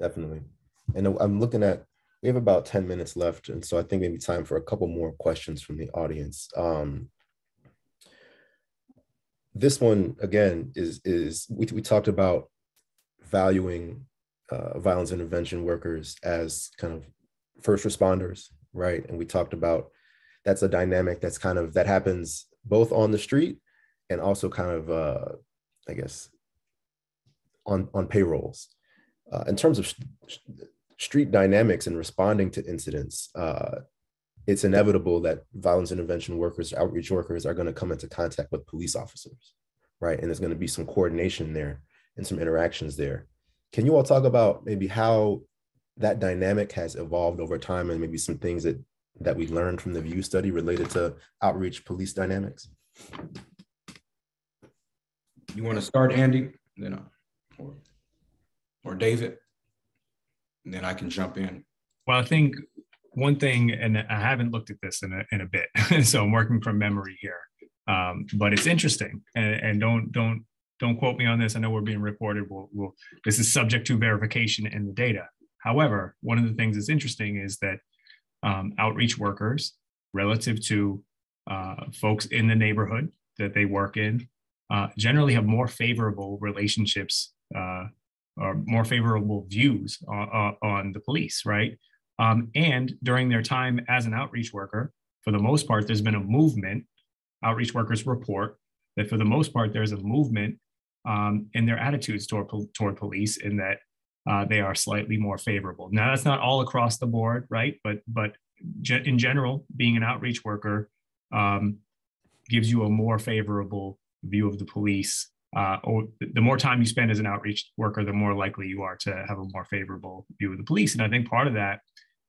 S2: Definitely. And I'm looking at we have about 10 minutes left. And so I think maybe time for a couple more questions from the audience. Um, this one, again, is, is we, we talked about valuing uh, violence intervention workers as kind of first responders, right? And we talked about that's a dynamic that's kind of, that happens both on the street and also kind of, uh, I guess, on, on payrolls. Uh, in terms of street dynamics and responding to incidents, uh, it's inevitable that violence intervention workers, outreach workers are going to come into contact with police officers, right? And there's going to be some coordination there and some interactions there. Can you all talk about maybe how that dynamic has evolved over time and maybe some things that that we learned from the VIEW study related to outreach police dynamics?
S3: You want to start, Andy? Then, uh, or, or David? and then I can jump in.
S5: Well, I think one thing, and I haven't looked at this in a, in a bit, so I'm working from memory here, um, but it's interesting. And, and, don't don't don't quote me on this. I know we're being recorded. We'll, we'll, this is subject to verification in the data. However, one of the things that's interesting is that um, outreach workers, relative to uh, folks in the neighborhood that they work in, uh, generally have more favorable relationships uh, or more favorable views on, on the police, right? Um, and during their time as an outreach worker, for the most part, there's been a movement. Outreach workers report that for the most part, there's a movement um, in their attitudes toward, toward police in that uh, they are slightly more favorable. Now, that's not all across the board, right? But but in general, being an outreach worker um, gives you a more favorable view of the police uh, or the more time you spend as an outreach worker, the more likely you are to have a more favorable view of the police. And I think part of that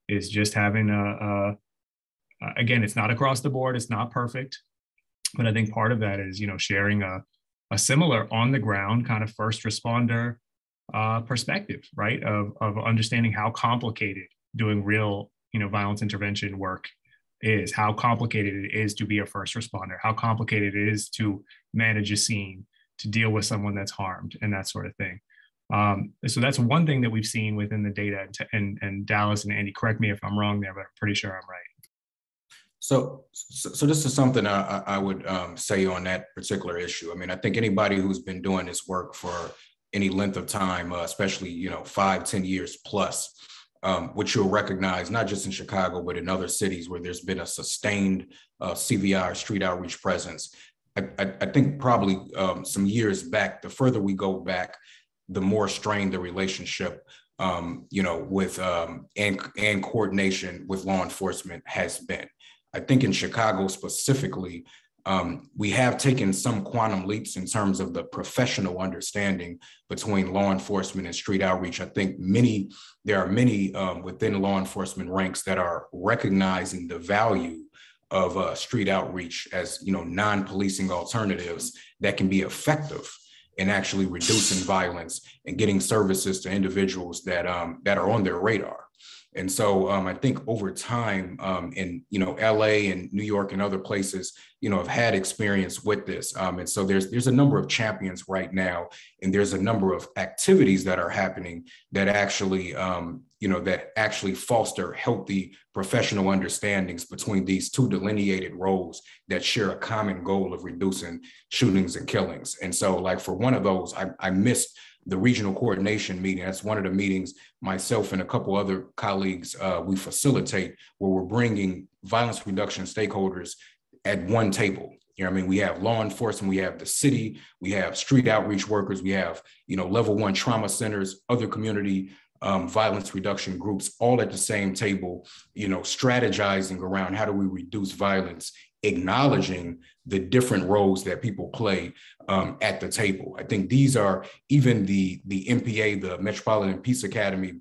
S5: is just having a, a again, it's not across the board, it's not perfect, but I think part of that is you know sharing a a similar on the ground kind of first responder uh, perspective, right? Of of understanding how complicated doing real you know violence intervention work is, how complicated it is to be a first responder, how complicated it is to manage a scene to deal with someone that's harmed and that sort of thing. Um, so that's one thing that we've seen within the data. And, and, and, Dallas and Andy, correct me if I'm wrong there, but I'm pretty sure I'm right.
S3: So, so, this is something I, I would um, say on that particular issue. I mean, I think anybody who's been doing this work for any length of time, uh, especially you know five, ten years plus, um, which you'll recognize not just in Chicago but in other cities where there's been a sustained uh, CVI street outreach presence. I, I, think probably um, some years back, the further we go back, the more strained the relationship, um, you know, with um, and and coordination with law enforcement has been. I think in Chicago specifically, um, we have taken some quantum leaps in terms of the professional understanding between law enforcement and street outreach. I think many there are many um, within law enforcement ranks that are recognizing the value of uh, street outreach as you know non-policing alternatives that can be effective in actually reducing violence and getting services to individuals that um, that are on their radar. And so um, I think over time um, in you know LA and New York and other places, you know, have had experience with this. Um, and so there's there's a number of champions right now, and there's a number of activities that are happening that actually um, you know that actually foster healthy professional understandings between these two delineated roles that share a common goal of reducing shootings and killings. And so like for one of those, I, I missed the regional coordination meeting. That's one of the meetings myself and a couple other colleagues uh, we facilitate where we're bringing violence reduction stakeholders at one table. You know, I mean, we have law enforcement, we have the city, we have street outreach workers, we have, you know, level one trauma centers, other community um, violence reduction groups all at the same table, you know, strategizing around how do we reduce violence acknowledging the different roles that people play um, at the table. I think these are even the the MPA, the Metropolitan Peace Academy.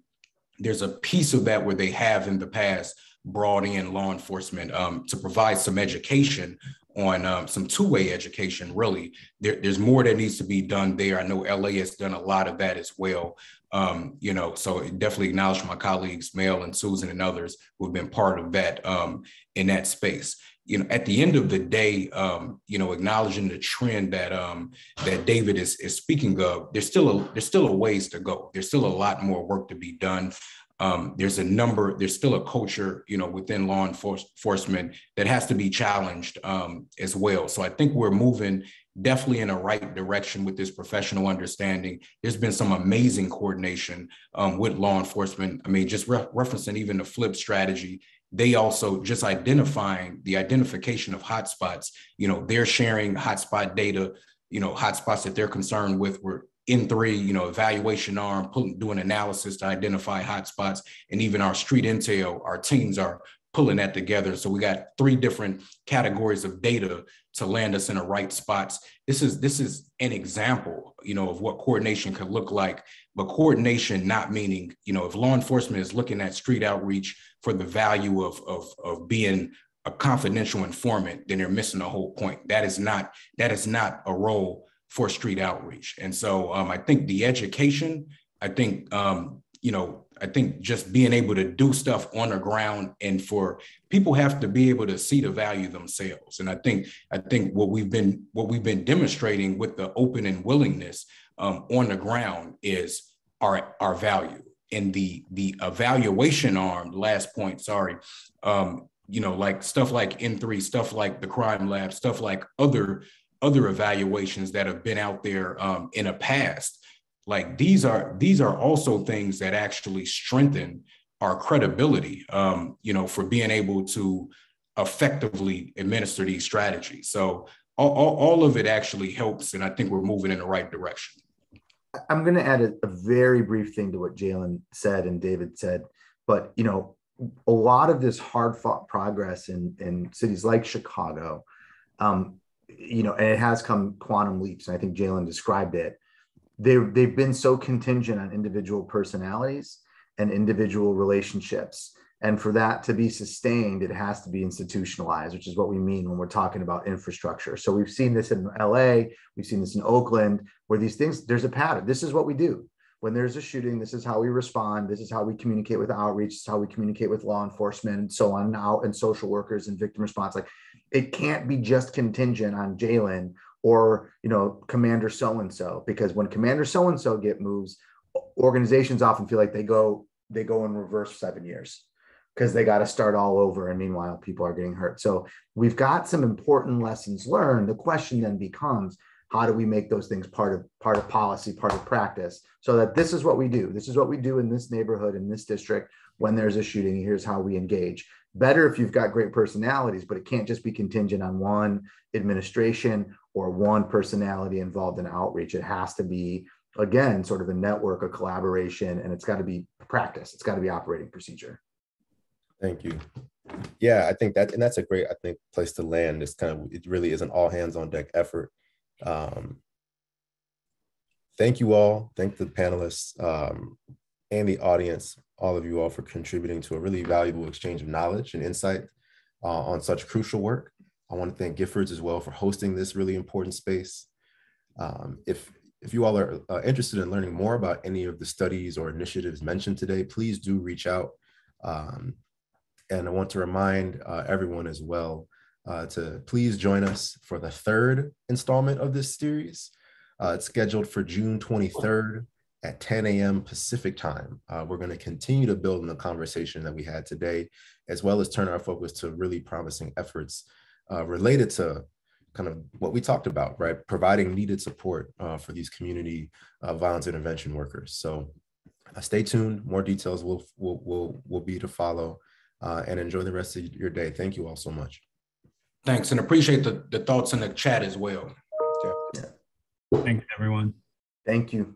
S3: There's a piece of that where they have in the past brought in law enforcement um, to provide some education on um, some two-way education really there, there's more that needs to be done there i know la has done a lot of that as well um, you know so definitely acknowledge my colleagues mel and susan and others who have been part of that um, in that space you know at the end of the day um, you know acknowledging the trend that um, that david is, is speaking of there's still a there's still a ways to go there's still a lot more work to be done um, there's a number, there's still a culture, you know, within law enforcement that has to be challenged um, as well. So I think we're moving definitely in the right direction with this professional understanding. There's been some amazing coordination um, with law enforcement. I mean, just re- referencing even the flip strategy, they also just identifying the identification of hotspots. You know, they're sharing hotspot data. You know, hotspots that they're concerned with. We're N3, you know, evaluation arm, pulling, doing analysis to identify hotspots, and even our street intel, our teams are pulling that together. So we got three different categories of data to land us in the right spots. This is this is an example, you know, of what coordination could look like. But coordination not meaning, you know, if law enforcement is looking at street outreach for the value of of, of being a confidential informant, then they're missing the whole point. That is not that is not a role for street outreach. And so um, I think the education, I think, um, you know, I think just being able to do stuff on the ground and for people have to be able to see the value themselves. And I think, I think what we've been, what we've been demonstrating with the open and willingness um, on the ground is our, our value and the, the evaluation arm, last point, sorry, um, you know, like stuff like N3, stuff like the crime lab, stuff like other other evaluations that have been out there um, in a past. Like these are these are also things that actually strengthen our credibility um, you know for being able to effectively administer these strategies. So all, all, all of it actually helps and i think we're moving in the right direction
S4: i'm going to add a, a very brief thing to what jalon said and david said but you know a lot of this hard fought progress in, in cities like chicago um, you know, and it has come quantum leaps. And I think Jalon described it. They they've been so contingent on individual personalities and individual relationships. And for that to be sustained, it has to be institutionalized, which is what we mean when we're talking about infrastructure. So we've seen this in LA, we've seen this in Oakland, where these things, there's a pattern. This is what we do. When there's a shooting, this is how we respond. This is how we communicate with outreach. This is how we communicate with law enforcement and so on now and social workers and victim response. Like it can't be just contingent on Jalon or you know Commander so and so because when Commander so and so get moves, organizations often feel like they go they go in reverse seven years because they got to start all over and meanwhile people are getting hurt so we've got some important lessons learned the question then becomes how do we make those things part of part of policy part of practice so that this is what we do this is what we do in this neighborhood in this district when there's a shooting here's how we engage better if you've got great personalities, but it can't just be contingent on one administration or one personality involved in outreach. It has to be, again, sort of a network, a collaboration, and it's got to be practice. It's got to be operating procedure.
S2: Thank you. Yeah, I think that, and that's a great, I think, place to land. It's kind of, it really is an all hands on deck effort. Um, thank you all. Thank the panelists um, and the audience all of you all for contributing to a really valuable exchange of knowledge and insight uh, on such crucial work. I want to thank Giffords as well for hosting this really important space. Um, if, if you all are uh, interested in learning more about any of the studies or initiatives mentioned today, please do reach out. Um, and I want to remind uh, everyone as well uh, to please join us for the third installment of this series. Uh, it's scheduled for June 23rd at 10 a.m. Pacific time. Uh, we're going to continue to build on the conversation that we had today, as well as turn our focus to really promising efforts uh, related to kind of what we talked about, right? Providing needed support uh, for these community violence intervention workers. So stay tuned. More details will, will, will, will be to follow uh, and enjoy the rest of your day. Thank you all so much.
S3: Thanks and appreciate the, the thoughts in the chat as well.
S5: Yeah. Thank you, everyone.
S4: Thank you.